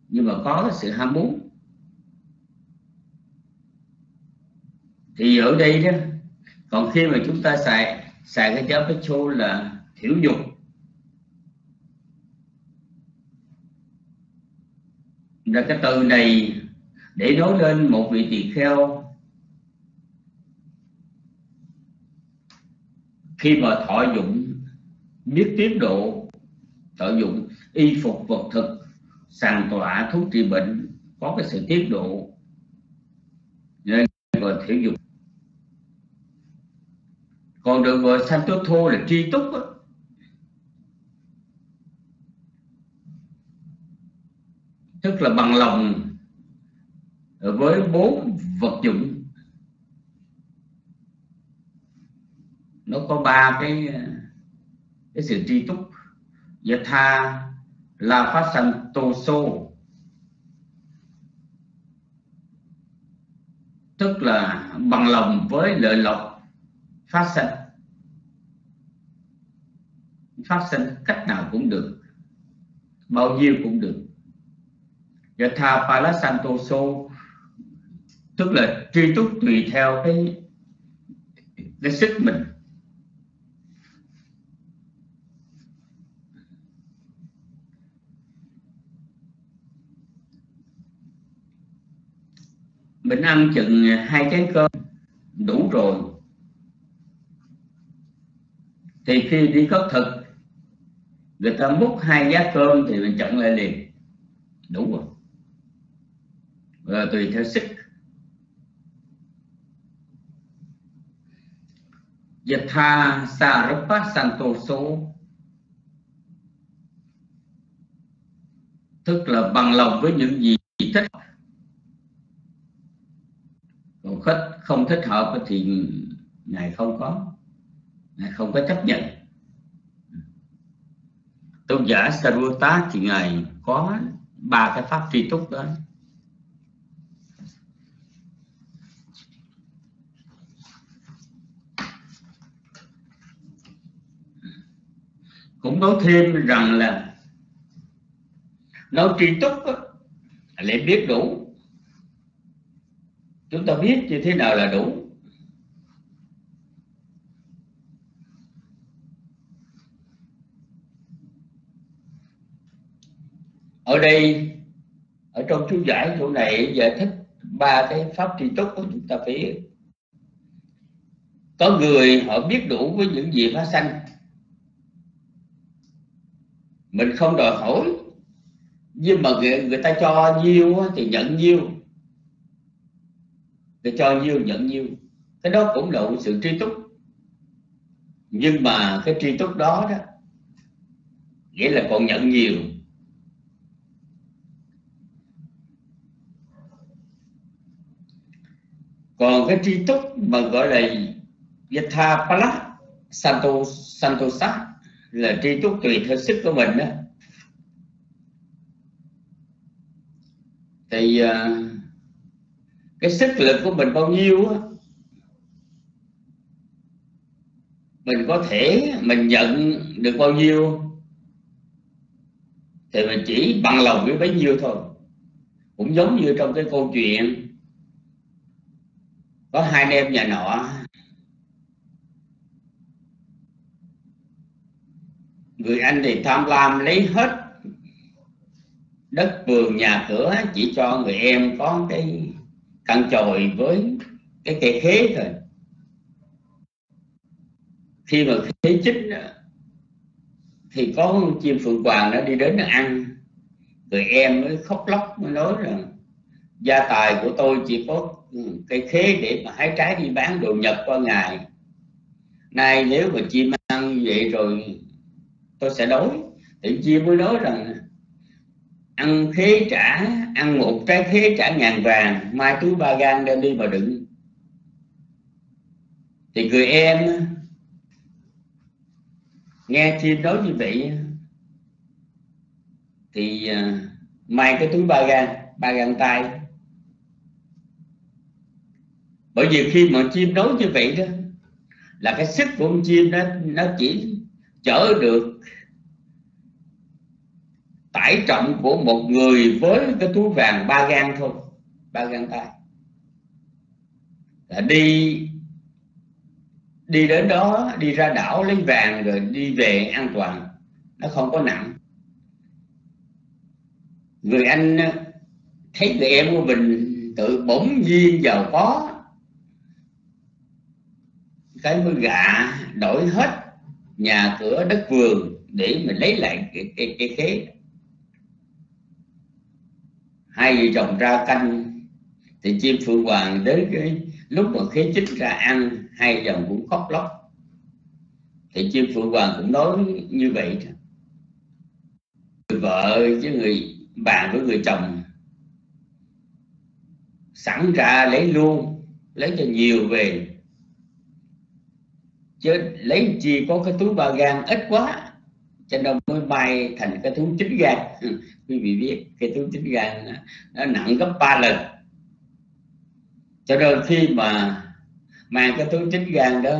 A: Nhưng mà có cái sự ham muốn. Thì ở đây đó còn khi mà chúng ta xài xài cái chữ petrol là thiểu dục. Là cái từ này để nói lên một vị tỳ kheo khi mà thọ dụng biết tiết độ thọ dụng, y phục vật thực, sàng tọa thuốc trị bệnh, có cái sự tiết độ nên gọi thiểu dụng còn được gọi sanh tốt thô là tri túc đó. tức là bằng lòng Ờ, với bốn vật dụng. Nó có ba cái cái sự tri túc. Yatha là phát sanh tô sô tức là bằng lòng với lợi lộc, phát sinh. Phát sinh cách nào cũng được, bao nhiêu cũng được. Yatha palasantoso tức là tri túc tùy theo cái cái sức mình. Mình ăn chừng hai chén cơm, đủ rồi. Thì khi đi khất thực, người ta múc hai giá cơm thì mình chặn lại liền. Đủ rồi. Và tùy theo sức. Yatha Sarapa Santoso tức là bằng lòng với những gì thích còn khách không thích hợp thì ngài không có. Ngài không có chấp nhận. Tôn giả Sarvata thì ngài có ba cái pháp tri túc đó. Cũng nói thêm rằng là nói tri túc lại biết đủ. Chúng ta biết như thế nào là đủ. Ở đây, ở trong chú giải chỗ này giải thích ba cái pháp tri túc của chúng ta phải có người họ biết đủ với những gì phát sanh mình không đòi hỏi. Nhưng mà người, người ta cho nhiêu thì nhận nhiêu. Người cho nhiêu nhận nhiêu. Cái đó cũng là một sự tri túc. Nhưng mà cái tri túc đó đó nghĩa là còn nhận nhiều. Còn cái tri túc mà gọi là Yatha Pala Santo Santosa là tri túc tùy theo sức của mình đó. Thì à, cái sức lực của mình bao nhiêu á, mình có thể mình nhận được bao nhiêu? Thì mình chỉ bằng lòng với bấy nhiêu thôi. Cũng giống như trong cái câu chuyện, có hai anh em nhà nọ người anh thì tham lam lấy hết đất vườn nhà cửa, chỉ cho người em có cái căn chòi với cái cây khế thôi. Khi mà khế chích thì có chim phượng hoàng nó đi đến nó ăn. Người em mới khóc lóc, mới nói rằng gia tài của tôi chỉ có cây khế để mà hái trái đi bán đồ nhật qua ngày. Nay nếu mà chim ăn vậy rồi tôi sẽ đói thì chia mới nói rằng ăn khế trả ăn một trái khế trả ngàn vàng mai túi ba gan đem đi mà đựng. Thì người em nghe chim nói như vậy thì uh, mai cái túi ba gan ba gan tay bởi vì khi mà chim nói như vậy đó là cái sức của con chim đó nó chỉ chở được tải trọng của một người với cái túi vàng ba gan thôi ba gan tay. Là đi đi đến đó đi ra đảo lấy vàng rồi đi về an toàn. Nó không có nặng. Người anh ờ, thấy người em của mình tự bỗng nhiên giàu có. Cái mới gạ đổi hết nhà cửa đất vườn để mình lấy lại cái cái, cái khế hai vợ chồng ra canh, thì chim phượng hoàng đến cái lúc mà khế chích ra ăn, hai vợ chồng cũng khóc lóc. Thì chim phượng hoàng cũng nói như vậy người vợ với người bạn với người chồng sẵn ra lấy luôn, lấy cho nhiều về. Chứ lấy chi có cái túi ba gan ít quá cho nên mới bay thành cái túi chính gan. Quý vị biết cái túi chính gan nó nặng gấp ba lần. Cho nên khi mà mang cái túi chính gan đó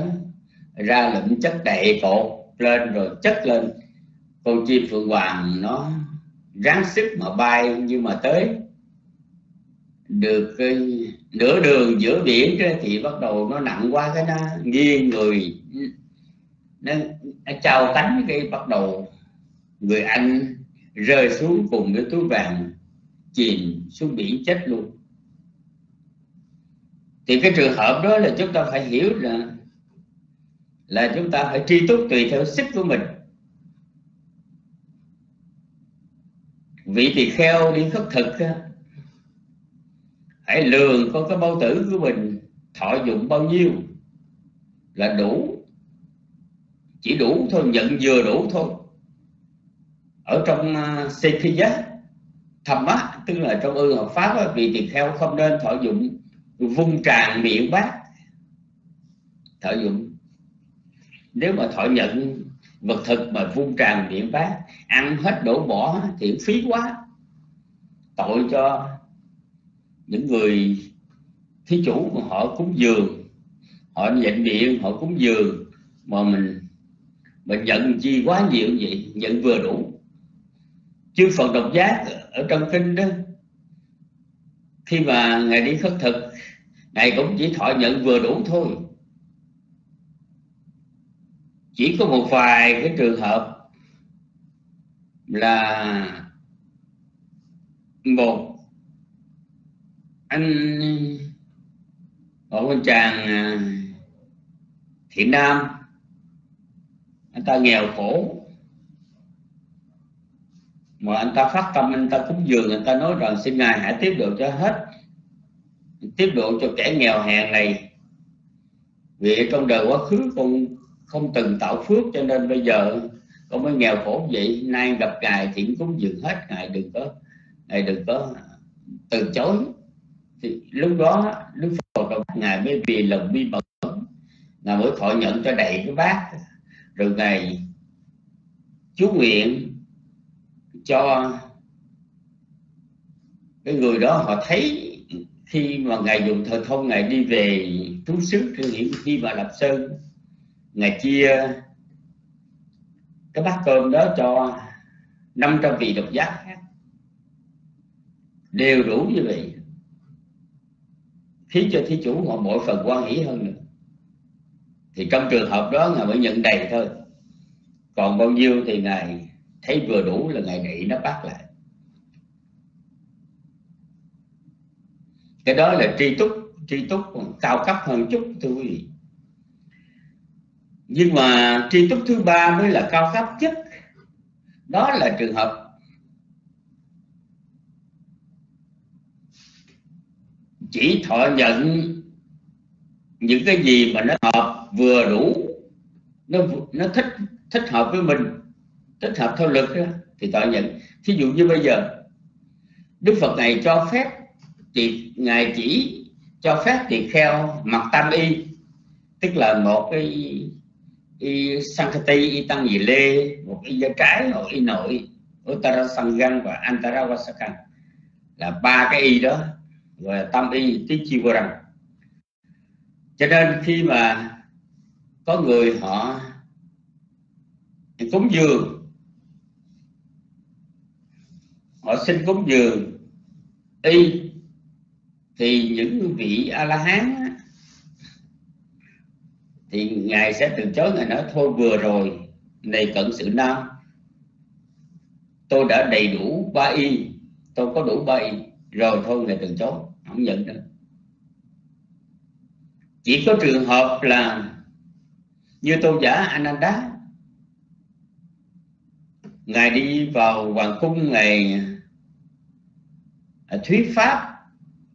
A: ra lụm chất đầy cột lên rồi chất lên con chim phượng hoàng nó ráng sức mà bay nhưng mà tới được nửa đường giữa biển thì bắt đầu nó nặng quá cái nó nghiêng người. Nó, nó trao cánh cái bắt đầu. Người anh rơi xuống cùng với túi vàng, chìm xuống biển chết luôn. Thì cái trường hợp đó là chúng ta phải hiểu là là chúng ta phải tri túc tùy theo sức của mình. Vị tỳ kheo đi khất thực hãy lường con cái bao tử của mình, thọ dụng bao nhiêu là đủ chỉ đủ thôi nhận vừa đủ thôi. Ở trong à, uh, Sekhiya thầm á tức là trong ư hợp pháp vị tỳ kheo không nên thọ dụng vung tràn miệng bát. Thọ dụng. Nếu mà thọ nhận vật thực mà vung tràn miệng bát ăn hết đổ bỏ thì phí quá. Tội cho những người thí chủ mà họ cúng dường họ nhận miệng họ cúng dường mà mình mà nhận chi quá nhiều vậy nhận vừa đủ. Chư phật độc giác ở trong kinh đó, khi mà ngài đi khất thực, ngài cũng chỉ thọ nhận vừa đủ thôi. Chỉ có một vài cái trường hợp là một anh một anh chàng à, thiện nam anh ta nghèo khổ. Mà anh ta phát tâm, anh ta cúng dường, anh ta nói rằng xin ngài hãy tiếp độ cho hết, tiếp độ cho kẻ nghèo hèn này. Vì trong đời quá khứ con không từng tạo phước, cho nên bây giờ con mới nghèo khổ vậy. Nay gặp ngài thì cúng dường hết. Ngài đừng có, ngài đừng có từ chối. Thì lúc đó, đức phật ngài mới vì lòng bi mẫn ngài mới thọ nhận cho đầy cái bát rồi ngày chú nguyện cho cái người đó họ thấy khi mà ngài dùng thời thông, ngài đi về trú xứ khi mà lập sơn, ngài chia cái bát cơm đó cho 500 vị độc giác khác. Đều đủ như vậy. Khiến cho thí chủ họ mỗi phần quan hỷ hơn nữa thì trong trường hợp đó ngài mới nhận đầy thôi. Còn bao nhiêu thì ngài thấy vừa đủ là ngài nghĩ nó bắt lại. Cái đó là tri túc tri túc cao cấp hơn chút, thưa quý vị. Nhưng mà tri túc thứ ba mới là cao cấp nhất. Đó là trường hợp chỉ thọ nhận những cái gì mà nó hợp vừa đủ nó nó thích thích hợp với mình thích hợp theo lực đó, thì thọ nhận. Thí dụ như bây giờ đức phật này cho phép thì ngài chỉ cho phép tỳ kheo mặc tam y tức là một cái y sankati y tăng gì lê một y da trái một y nội uttara sangan và antara vasakan là ba cái y đó gọi là tam y tí chi vô rằng cho nên khi mà có người họ cúng dường, họ xin cúng dường y, thì những vị a la hán thì ngài sẽ từ chối. Ngài nói, thôi vừa rồi này cận sự nam, tôi đã đầy đủ ba y, tôi có đủ ba y, rồi thôi ngài từ chối. Không nhận nữa chỉ có trường hợp là như tôn giả Ananda. Ngài đi vào hoàng cung ngài à, thuyết pháp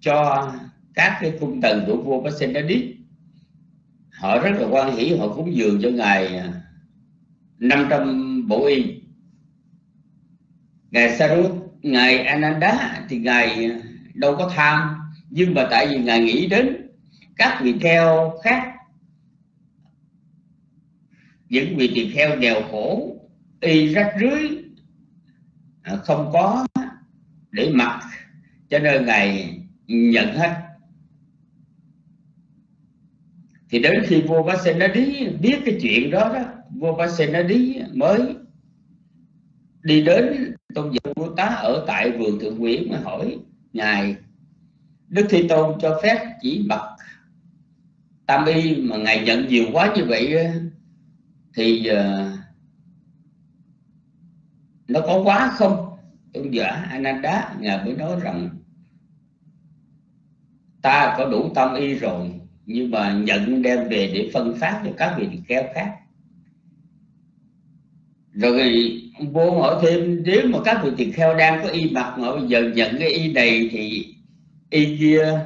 A: cho các cái cung tần của vua Pasenadit họ rất là quan hỷ, họ cúng dường cho ngài à, 500 bộ y. Ngài Sarut, ngài Ananda thì ngài à, đâu có tham. Nhưng mà tại vì ngài nghĩ đến các vị theo khác. Những vị tỳ kheo nghèo khổ, y rách rưới à, không có để mặc, cho nên ngài nhận hết. Thì đến khi vua Vasenadi biết cái chuyện đó đó, vua Vasenadi mới đi đến tôn giả vua tá ở tại vườn thượng nguyễn mà hỏi ngài, đức thi tôn cho phép chỉ mặc tam y mà ngài nhận nhiều quá như vậy thì ờ, nó có quá không? Tôn giả Ananda, ngài mới nói rằng, ta có đủ tâm y rồi, nhưng mà nhận đem về để phân phát cho các vị kéo khác. Rồi vô hỏi thêm, nếu mà các vị tỳ kheo đang có y mặc mà bây giờ nhận cái y này thì y kia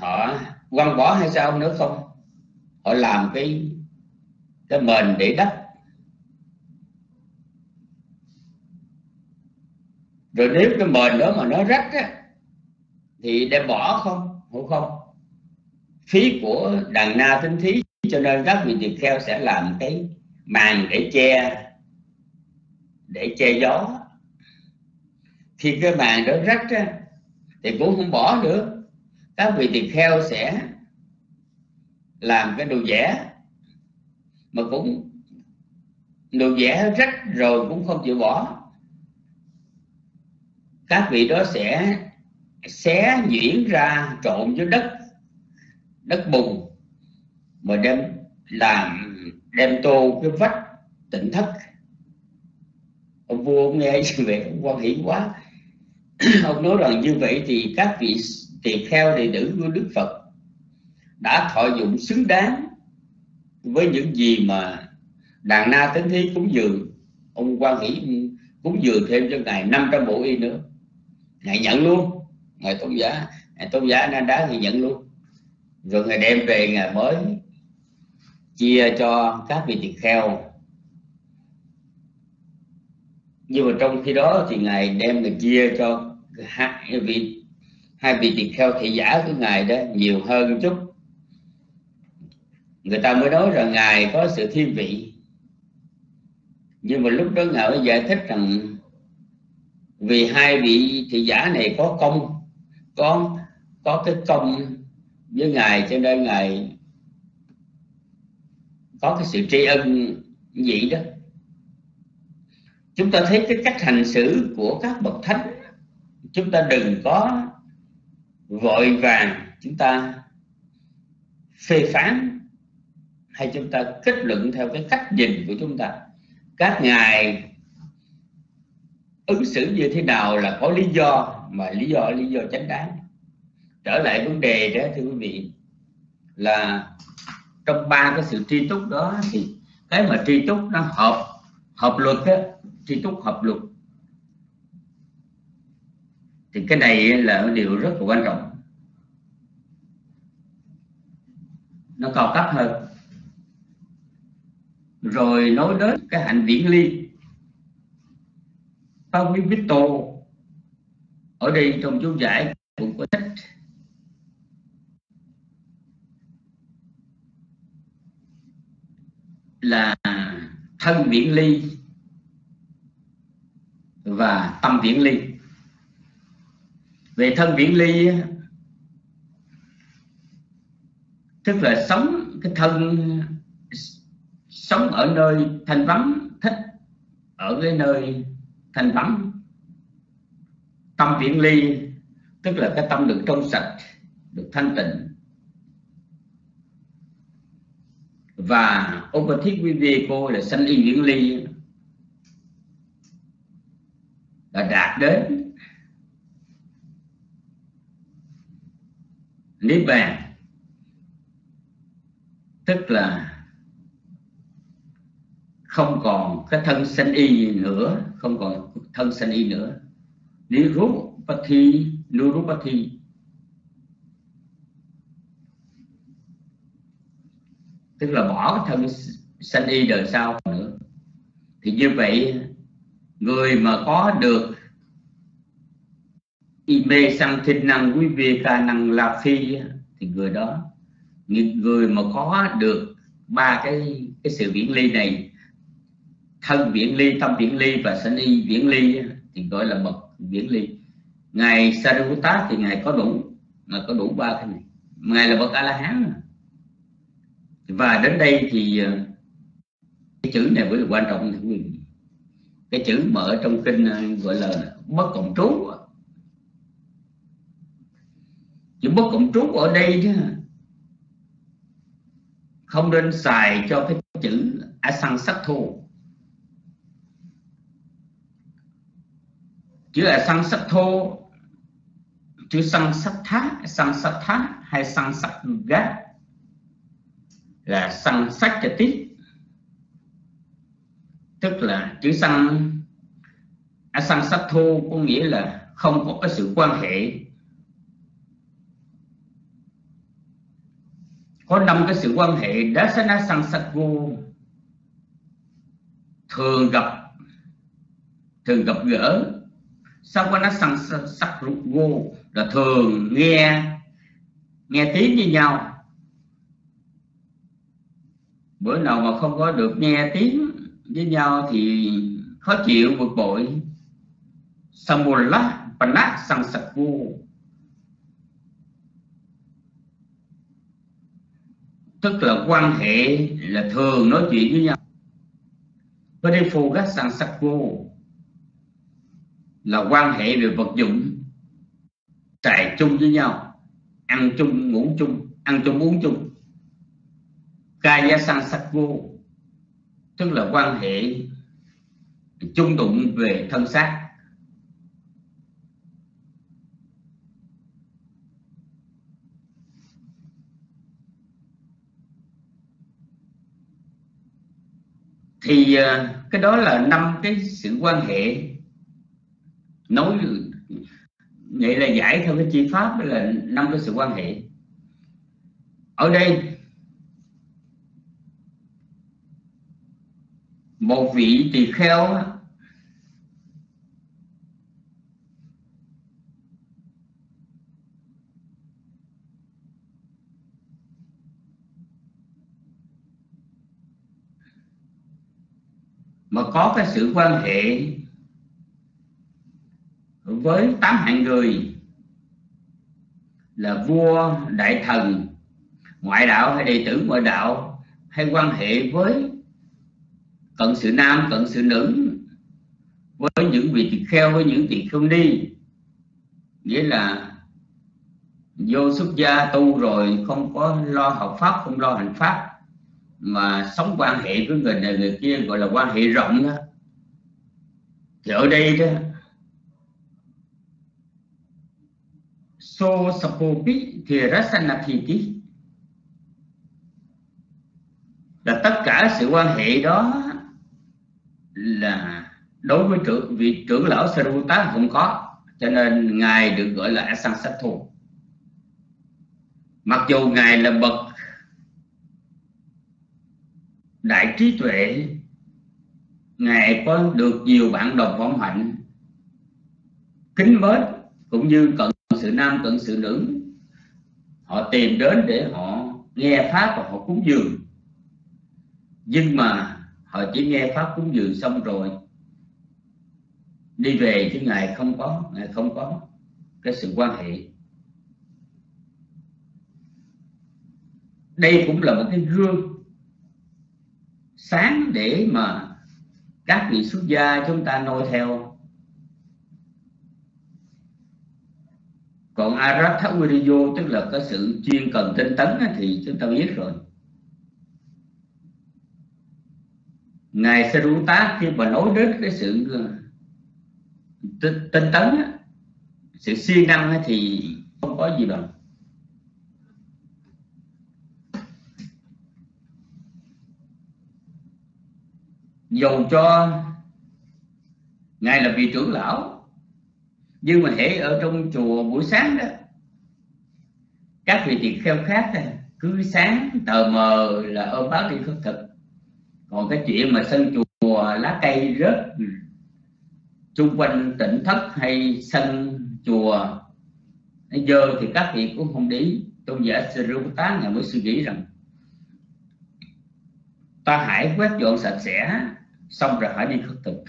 A: họ quăng bỏ hay sao nữa không? Họ làm cái cái mền để đất. Rồi nếu cái mền đó mà nó rách á thì đem bỏ không? Hiểu không. Phí của đàn na tinh thí cho nên các vị tỳ kheo sẽ làm cái màn để che để che gió. Khi cái màn đó rách á, thì cũng không bỏ được các vị tỳ kheo sẽ làm cái đồ vẽ. Mà cũng đồ vẽ rách rồi cũng không chịu bỏ. Các vị đó sẽ xé nhuyễn ra trộn với đất đất bùn mà đem làm, đem tô cái vách tỉnh thất. Ông vua ông nghe như vậy, ông quan hỷ quá. Ông nói rằng như vậy thì các vị tỳ kheo đệ tử của đức phật đã thọ dụng xứng đáng với những gì mà đàn na tính thí cúng dường. Ông quan hỷ cúng dường thêm cho ngài 500 bộ y nữa. Ngài nhận luôn. Ngài tôn giả, ngài tôn giả na đá thì nhận luôn. Rồi ngài đem về ngài mới chia cho các vị tỳ kheo. Nhưng mà trong khi đó thì ngài đem ngài chia cho hai vị hai vị tỳ kheo thị giả của ngài đó nhiều hơn chút. Người ta mới nói rằng ngài có sự thiên vị. Nhưng mà lúc đó ngài mới giải thích rằng vì hai vị thị giả này có công, có có cái công với ngài cho nên ngài có cái sự tri ân vậy đó. Chúng ta thấy cái cách hành xử của các bậc thánh, chúng ta đừng có vội vàng chúng ta phê phán hay chúng ta kết luận theo cái cách nhìn của chúng ta. Các ngài ứng xử như thế nào là có lý do, mà lý do lý do chính đáng. Trở lại vấn đề đó, thưa quý vị, là trong ba cái sự tri túc đó thì cái mà tri túc nó hợp hợp luật á tri túc hợp luật thì cái này là điều rất là quan trọng. Nó cao cấp hơn. Rồi nói đến cái hạnh viễn ly. Tao biết biết ở đây trong chú giải cũng có thích là thân viễn ly và tâm viễn ly về thân viễn ly tức là sống cái thân, sống ở nơi thanh vắng, thích ở cái nơi thanh vắng. Tâm viễn ly, tức là cái tâm được trong sạch, được thanh tịnh. Và Upathic Viveko là sanh y viễn ly, là đạt đến niết bàn. Tức là không còn cái thân sanh y nữa, không còn thân sanh y nữa. Nirupati nirupati. Tức là bỏ cái thân sanh y đời sau nữa. Thì như vậy, người mà có được ime sang thinh năng quý vị ca năng la phi thì người đó, những người mà có được ba cái cái sự viễn ly này, thân viễn ly, tâm viễn ly và sanh y viễn ly thì gọi là bậc viễn ly. Ngài Sariputta thì ngài có đủ, ngài có đủ ba cái này. Ngài là bậc a la hán và đến đây thì à, cái chữ này rất là quan trọng, thưa quý vị. Cái chữ mở trong kinh à, gọi là bất cộng trú chữ bất cộng trú ở đây chứ. Không nên xài cho cái chữ asang sắc thô chữ asang sắc thô chữ sang sắc thá sang sắc thá hay sang sắc gác là sang sắc cho tiếp tức là chữ sang à, sang sắc thô có nghĩa là không có cái sự quan hệ có năm cái sự quan hệ dasana sansaku thường gặp thường gặp gỡ. Sau sansaku nó sang vô là thường nghe nghe tiếng với nhau. Bữa nào mà không có được nghe tiếng với nhau thì khó chịu, bực bội. Samula panat sansaku tức là quan hệ là thường nói chuyện với nhau. Parifuga sang vô là quan hệ về vật dụng xài chung với nhau ăn chung ngủ chung ăn chung uống chung. Kaya sang vô, tức là quan hệ chung đụng về thân xác. Thì à, cái đó là năm cái sự quan hệ nói vậy là giải theo cái chi pháp là năm cái sự quan hệ. Ở đây, một vị tỳ kheo mà có cái sự quan hệ với tám hạng người là vua, đại thần, ngoại đạo hay đệ tử ngoại đạo, hay quan hệ với cận sự nam, cận sự nữ, với những vị tỳ kheo, với những tỳ kheo ni. Nghĩa là vô xuất gia tu rồi không có lo học pháp, không lo hành pháp mà sống quan hệ với người này, người kia gọi là quan hệ rộng đó thì ở đây đó so sapopi thì rasanatiti là tất cả sự quan hệ đó là đối với trưởng, vị trưởng lão Sarupata không có, cho nên ngài được gọi là Asansattu mặc dù ngài là bậc đại trí tuệ, ngài có được nhiều bạn đồng vọng hạnh. Kính mến, cũng như cận sự nam, cận sự nữ, họ tìm đến để họ nghe pháp và họ cúng dường. Nhưng mà họ chỉ nghe pháp cúng dường xong rồi, đi về chứ ngài không có, ngài không có cái sự quan hệ. Đây cũng là một cái gương sáng để mà các vị xuất gia chúng ta noi theo. Còn Aratha Viriyo tức là có sự chuyên cần tinh tấn thì chúng ta biết rồi. Ngài Sarupta khi mà nói đến cái sự uh, tinh tấn sự siêng năng thì không có gì bằng. Dầu cho ngài là vị trưởng lão. Nhưng mà hễ ở trong chùa buổi sáng đó, các vị tỳ kheo khác cứ sáng tờ mờ là ôm báo đi khất thực. Còn cái chuyện mà sân chùa lá cây rớt xung quanh tỉnh thất hay sân chùa, nó dơ thì các vị cũng không để ý. Tôn giả Srivata ngài mới suy nghĩ rằng ta hãy quét dọn sạch sẽ, xong rồi hãy đi khất thực.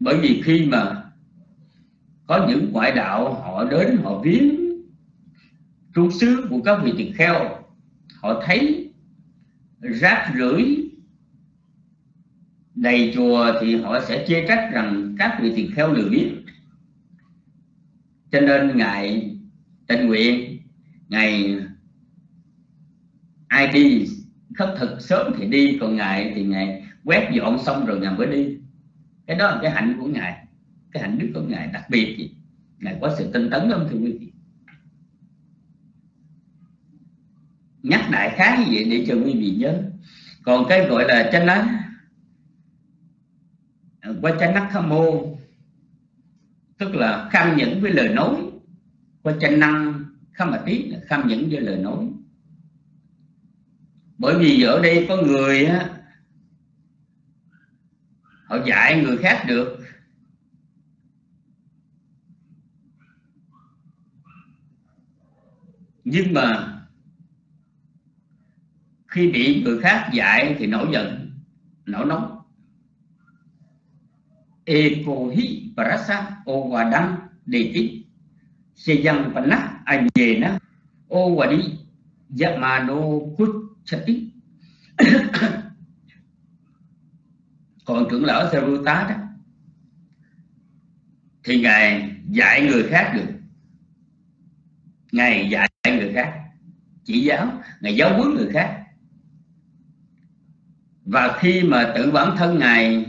A: Bởi vì khi mà có những ngoại đạo họ đến, họ viếng trú xứ của các vị tỳ kheo, họ thấy rác rưởi đầy chùa thì họ sẽ chê trách rằng các vị tỳ kheo lười biết cho nên ngài tình nguyện, ngài ai đi khất thực, sớm thì đi, còn ngài thì ngài quét dọn xong rồi ngài mới đi. Cái đó là cái hạnh của ngài. Cái hạnh đức của ngài, đặc biệt gì? Ngài có sự tinh tấn lắm thưa quý vị? Nhắc đại khái như vậy để cho quý vị nhớ. Còn cái gọi là chánh lá à, qua chánh nắc mô, tức là kham nhẫn với lời nói. Qua chánh năng, kham mà tiết là kham nhẫn với lời nói bởi vì ở đây có người á, họ dạy người khác được. Nhưng mà khi bị người khác dạy thì nổi giận, nổi nóng. Ekohi parasa owadang deti. Sejang panah ajena owadi yamano kuchati còn trưởng lão Saruta đó thì ngài dạy người khác được. Ngài dạy người khác, chỉ giáo, ngài giáo huấn người khác. Và khi mà tự bản thân ngài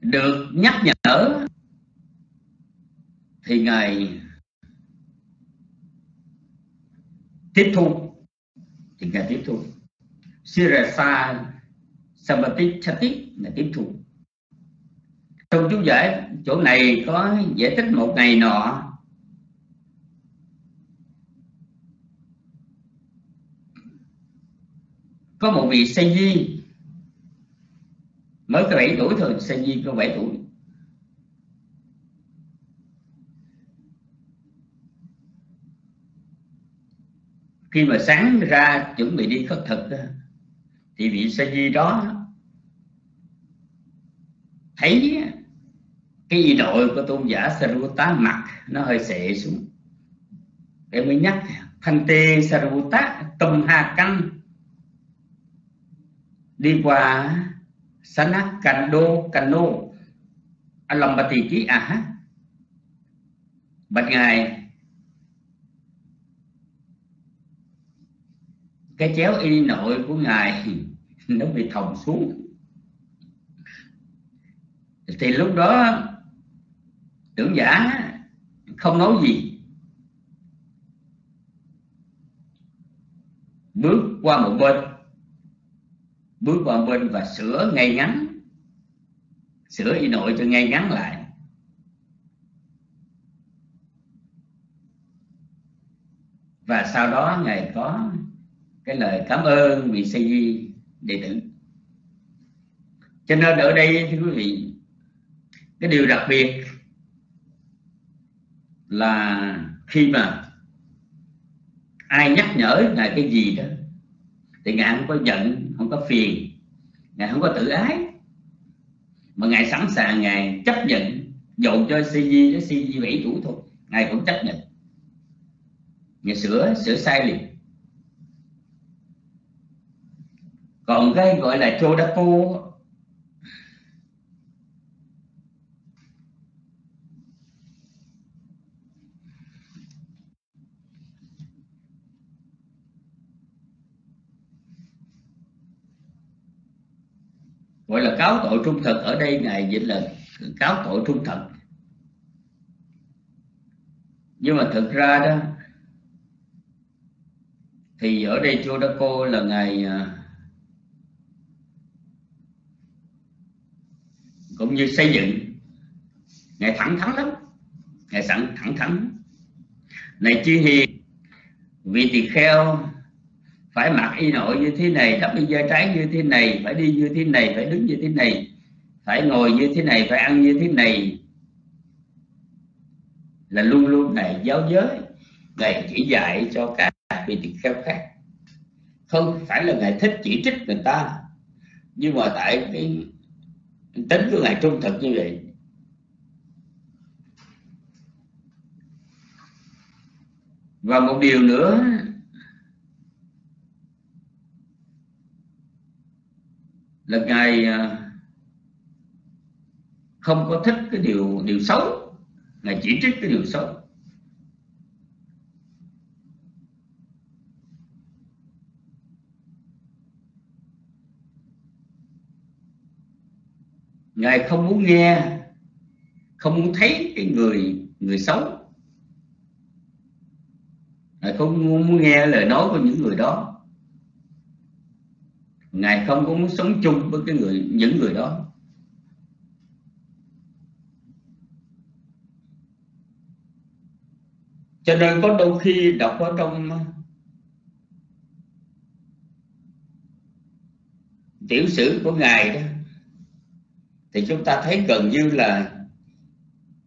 A: được nhắc nhở, thì ngài tiếp thu thì ngài tiếp thu. Sirasa Samati Chati là tiếp thu. Trong chú giải, chỗ này có giải thích một ngày nọ. Có một vị sa di. Mới có 7 tuổi thôi, sa di có 7 tuổi. Khi mà sáng ra chuẩn bị đi khất thực thì vị sa di đó thấy cái y đội của tôn giả Sarvata mặt nó hơi sệ xuống. Để mới nhắc, thanh tê Sarvata tâm hà căn đi qua Sana Kando Kano Alambati Ký À Bạch Ngài cái chéo y nội của Ngài nó bị thòng xuống. Thì lúc đó, tưởng giả không nói gì. Bước qua một bên. Bước qua một bên và sửa ngay ngắn. Sửa y nội cho ngay ngắn lại. Và sau đó ngài có cái lời cảm ơn vị sư di đệ tử. Cho nên ở đây, thưa quý vị, cái điều đặc biệt là khi mà ai nhắc nhở ngài cái gì đó, thì ngài không có giận, không có phiền, ngài không có tự ái. Mà ngài sẵn sàng, ngài chấp nhận, dồn cho CG nó CG bảy chủ thôi, ngài cũng chấp nhận. Ngài sửa sửa sai liền. Còn cái gọi là Chodapo gọi là cáo tội trung thực ở đây ngài dịch là cáo tội trung thực. Nhưng mà thực ra đó, thì ở đây chùa Đa Cô là ngài à, cũng như xây dựng. Ngài thẳng thắn lắm. Ngài sẵn thẳng thắn. Này chi hiền vị tỳ kheo, phải mặc y nội như thế này đắp y da trái như thế này, phải đi như thế này, phải đứng như thế này, phải ngồi như thế này, phải ăn như thế này. Là luôn luôn này giáo giới, ngài chỉ dạy cho các vị tỳ kheo khác. Không phải là ngài thích chỉ trích người ta, nhưng mà tại cái tính của ngài trung thực như vậy. Và một điều nữa, là ngài à, không có thích cái điều điều xấu. Ngài chỉ trích cái điều xấu. Ngài không muốn nghe, không muốn thấy cái người người xấu. Ngài không muốn nghe lời nói của những người đó. Ngài không có muốn sống chung với cái người, những người đó. Cho nên có đôi khi đọc ở trong uh, tiểu sử của ngài đó thì chúng ta thấy gần như là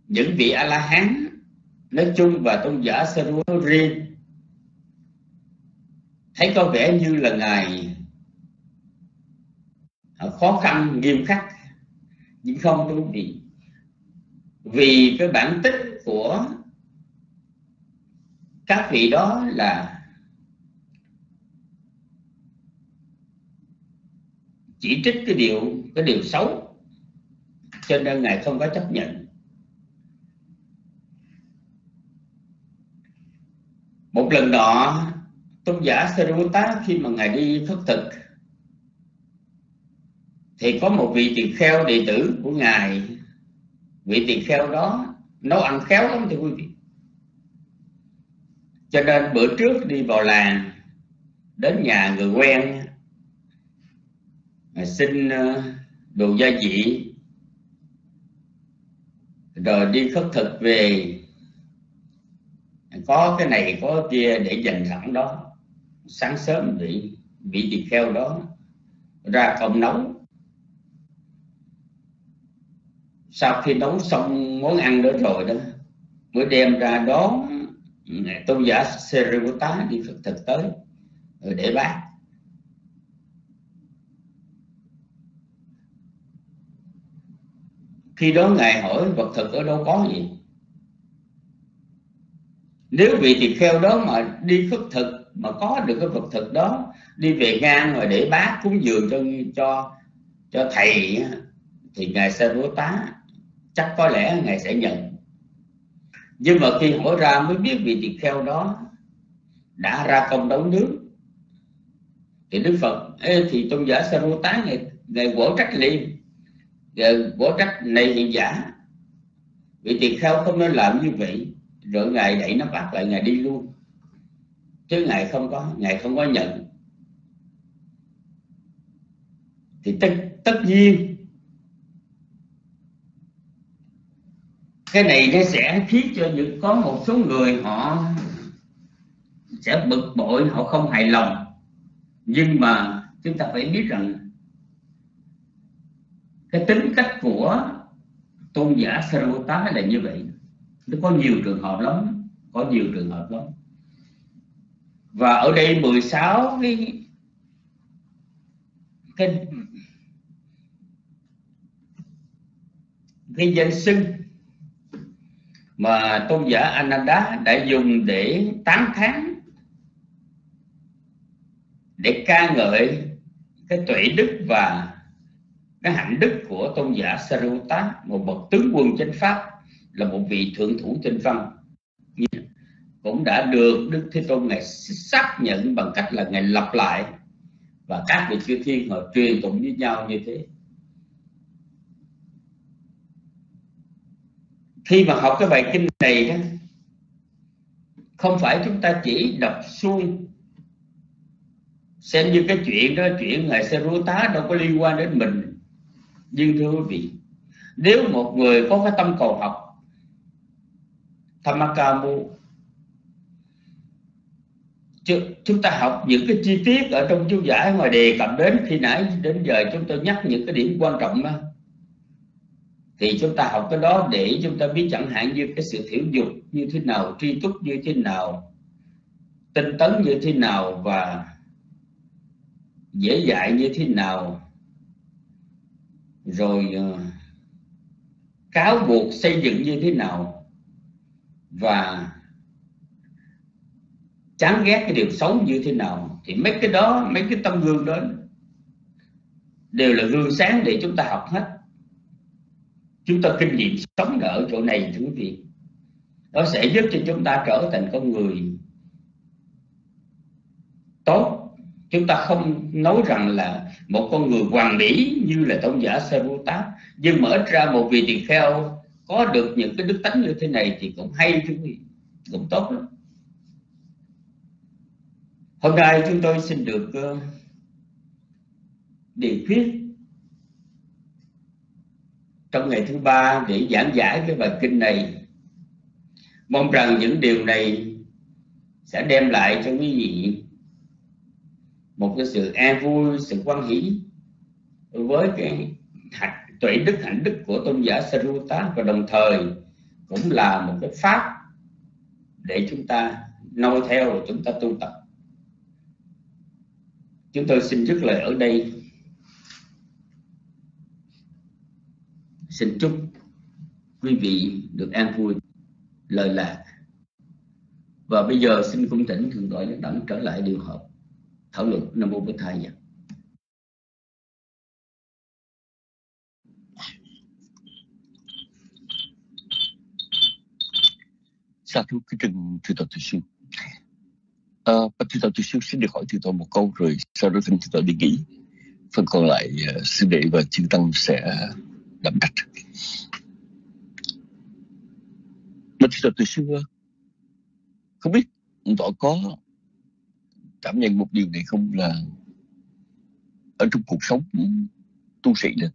A: những vị a la hán nói chung và tôn giả Saruri thấy có vẻ như là ngài à, khó khăn, nghiêm khắc, nhưng không đúng gì vị vì cái bản tích của các vị đó là chỉ trích cái điều cái điều xấu cho nên ngài không có chấp nhận. Một lần nọ, tôn giả Sariputta khi mà ngài đi khất thực, thì có một vị tỳ kheo đệ tử của ngài, vị tỳ kheo đó nấu ăn khéo lắm thưa quý vị. Cho nên bữa trước đi vào làng, đến nhà người quen, xin ờ, đồ gia vị rồi đi khất thực về. Có cái này có kia để dành sẵn đó. Sáng sớm bị bị tỳ kheo đó ra không nấu. Sau khi nấu xong món ăn đó rồi đó, mới đem ra đón ừ, tôn giả Seriputta đi Phật thực tới rồi để bác. Khi đó ngài hỏi vật thực ở đâu có gì? Nếu vị tỳ kheo đó mà đi khất thực mà có được cái vật thực đó đi về ngang rồi để bác cúng dường cho cho cho thầy thì ngài sẽ bố tá. Chắc có lẽ ngài sẽ nhận. Nhưng mà khi hỏi ra mới biết vị tỳ kheo đó đã ra công đấu nước thì đức phật ê, thì tôn giả sa này tá ngày ngày quở trách liền quở trách này hiện giả. Vị tiền kheo không nên làm như vậy, rồi ngài đẩy nó bắt lại, ngài đi luôn. Chứ ngài không có, ngài không có nhận. Thì tất tất nhiên, cái này nó sẽ khiến cho những, có một số người họ sẽ bực bội, họ không hài lòng. Nhưng mà chúng ta phải biết rằng cái tính cách của tôn giả Sarvata là như vậy. Nó có nhiều trường hợp lắm, có nhiều trường hợp lắm. Và ở đây 16 cái cái cái danh xưng mà tôn giả Ananda đã dùng để tán thán, để ca ngợi cái tuệ đức và cái hạnh đức của tôn giả Sariputta một bậc tướng quân chánh pháp, là một vị thượng thủ tinh văn. Cũng đã được Đức Thế Tôn ngài xác nhận bằng cách là ngài lặp lại. Và các vị chư thiên họ truyền tụng với nhau như thế. Khi mà học cái bài kinh này đó, không phải chúng ta chỉ đọc suông, xem như cái chuyện đó, chuyện ngài xe rú tá đâu có liên quan đến mình nhưng thưa quý vị, nếu một người có cái tâm cầu học Thamakamu chúng ta học những cái chi tiết ở trong chú giải ngoài đề cập đến khi nãy đến giờ chúng tôi nhắc những cái điểm quan trọng đó, thì chúng ta học cái đó để chúng ta biết chẳng hạn như cái sự thiểu dục như thế nào, tri túc như thế nào, tinh tấn như thế nào và dễ dạy như thế nào rồi ờ, cáo buộc xây dựng như thế nào và chán ghét cái điều xấu như thế nào thì mấy cái đó, mấy cái tâm gương đó đều là gương sáng để chúng ta học hết. Chúng ta kinh nghiệm sống ở chỗ này, thưa quý vị. Nó sẽ giúp cho chúng ta trở thành con người tốt chúng ta không nói rằng là một con người hoàn mỹ như là tôn giả Sariputta nhưng mở ra một vị tỳ kheo có được những cái đức tánh như thế này thì cũng hay chứ cũng tốt lắm. Hôm nay chúng tôi xin được ờ, uh, đề thuyết trong ngày thứ ba để giảng giải cái bài kinh này. Mong rằng những điều này sẽ đem lại cho quý vị một cái sự an vui, sự quan hỷ với cái hạnh tuệ đức, hạnh đức của tôn giả Sarutta và đồng thời cũng là một cái pháp để chúng ta noi theo rồi chúng ta tu tập. Chúng tôi xin dứt lời ở đây. Xin chúc quý vị được an vui lời lạc. Và bây giờ xin cung thỉnh thượng tọa giác đẳng trở lại điều hợp thảo luận nam mô bổn thầy dạ.
C: Sa thú cái trình thưa tọa tu sư. À, bạch thưa tọa tu sư xin được hỏi thưa tọa một câu rồi sau đó xin thưa tọa đi nghỉ. Phần còn lại uh, sư đệ và chư tăng sẽ đảm trách. Bạch thưa tọa tu sư à, không biết tọa có cảm nhận một điều này không là ở trong cuộc sống tu sĩ được.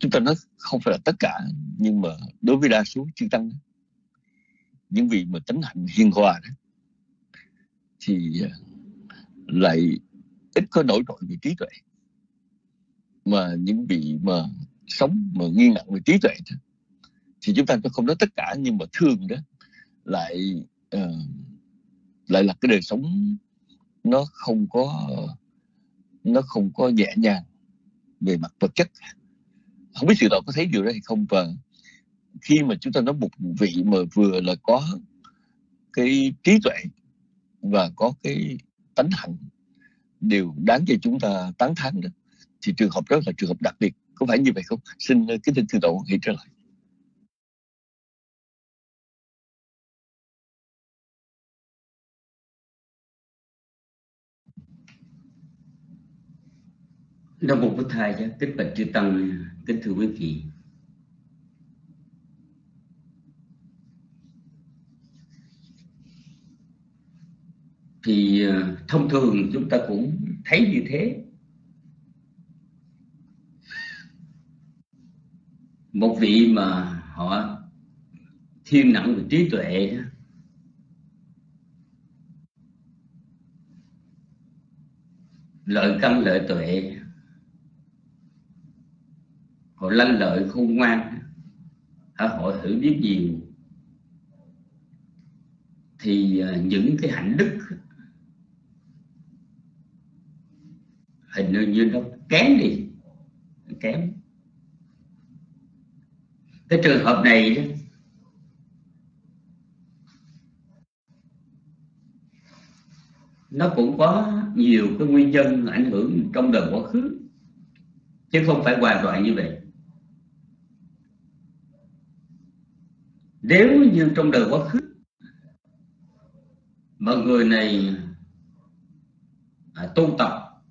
C: Chúng ta nói không phải là tất cả nhưng mà đối với đa số chư tăng những vị mà tánh hạnh hiền hòa đó thì à, lại ít có nổi trội về trí tuệ. Mà những vị mà sống mà nghi nặng về trí tuệ đó, thì chúng ta không nói tất cả nhưng mà thường đó lại uh, lại là cái đời sống nó không có, nó không có nhẹ nhàng về mặt vật chất. Không biết sự đó có thấy điều đó hay không, và khi mà chúng ta nói một vị mà vừa là có cái trí tuệ và có cái tánh hạnh đều đáng cho chúng ta tán thán đó thì trường hợp đó là trường hợp đặc biệt. Có phải như vậy không? Xin kính thưa thượng tổ, hãy trở lại.
A: Nam Mô Bổn Thầy chứ kính bạch chư tăng, kính thưa quý vị. Thì à, thông thường chúng ta cũng thấy như thế. Một vị mà họ thiên nặng về trí tuệ lợi căn lợi tuệ họ lanh lợi khôn ngoan. Họ thử biết nhiều. Thì à, những cái hạnh đức hình như nó kém đi. Kém. Cái trường hợp này đó, nó cũng có nhiều cái nguyên nhân ảnh hưởng trong đời quá khứ chứ không phải hoàn toàn như vậy. Nếu như trong đời quá khứ mà người này à, tu tập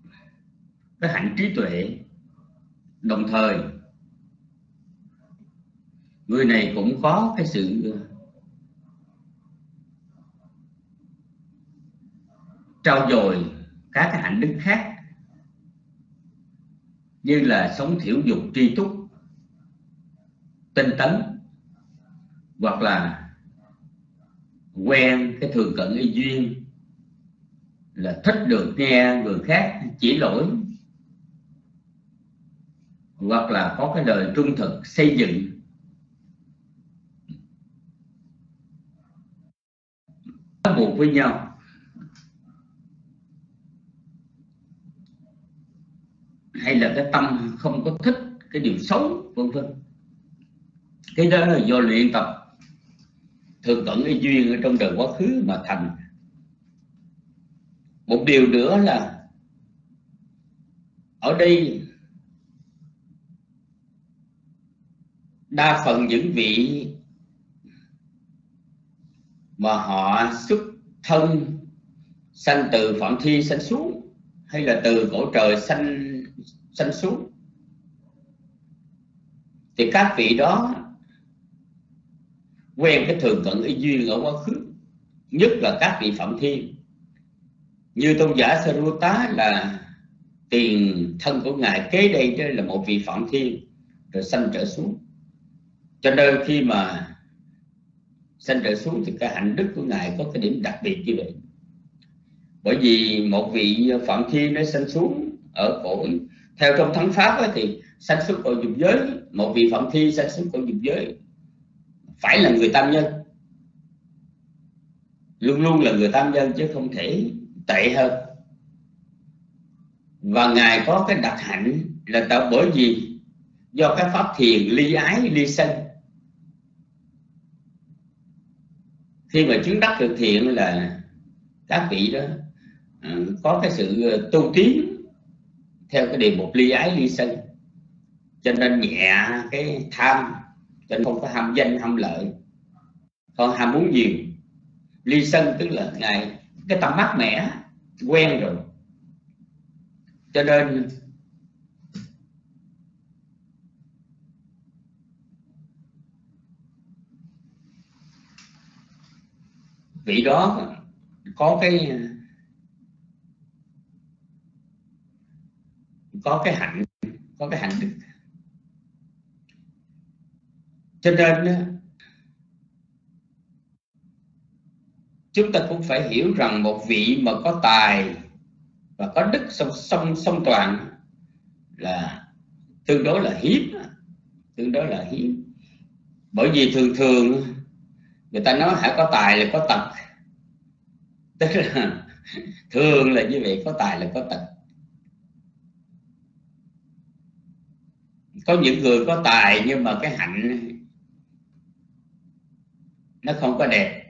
A: cái hạnh trí tuệ đồng thời người này cũng có cái sự trao dồi các cái hạnh đức khác như là sống thiểu dục tri túc tinh tấn hoặc là quen cái thường cận y duyên, là thích được nghe người khác chỉ lỗi, hoặc là có cái đời trung thực xây dựng. Buộc với nhau. Hay là cái tâm không có thích, cái điều xấu, vân vân. Cái đó là do luyện tập thường cận cái duyên ở trong đời quá khứ mà thành. Một điều nữa là ở đây đa phần những vị mà họ xuất thân sanh từ phạm thi sanh xuống, hay là từ cổ trời sanh sanh xuống, thì các vị đó quen cái thường cận ý duyên ở quá khứ, nhất là các vị phạm thiên. Như tôn giả Sarupta là tiền thân của ngài kế đây đó là một vị phạm thiên, rồi sanh trở xuống. Cho nên khi mà sanh trở xuống thì cái hạnh đức của ngài có cái điểm đặc biệt như vậy. Bởi vì một vị phạm thiên nó sanh xuống ở cõi, theo trong thắng pháp ấy thì sanh xuống cõi dục giới, một vị phạm thiên sanh xuống cõi dục giới phải là người tam nhân. Luôn luôn là người tam nhân chứ không thể tệ hơn. Và ngài có cái đặc hạnh là tạo bởi vì do cái pháp thiền ly ái, ly sân. Khi mà chứng đắc được thiện là các vị đó à, có cái sự ờ, tu tiến theo cái đề mục ly ái, ly sân. Cho nên nhẹ cái tham cho nên không có ham danh ham lợi. Còn ham muốn nhiều ly sân tức là ngài, cái tâm mát mẻ, quen rồi. Cho nên, vị đó có cái có cái hạnh, có cái hạnh đức cho nên chúng ta cũng phải hiểu rằng một vị mà có tài và có đức song song song toàn là tương đối là hiếm, tương đối là hiếm. Bởi vì thường thường người ta nói hãy có tài là có tật. Tức là thường là như vậy, có tài là có tật. Có những người có tài nhưng mà cái hạnh nó không có đẹp.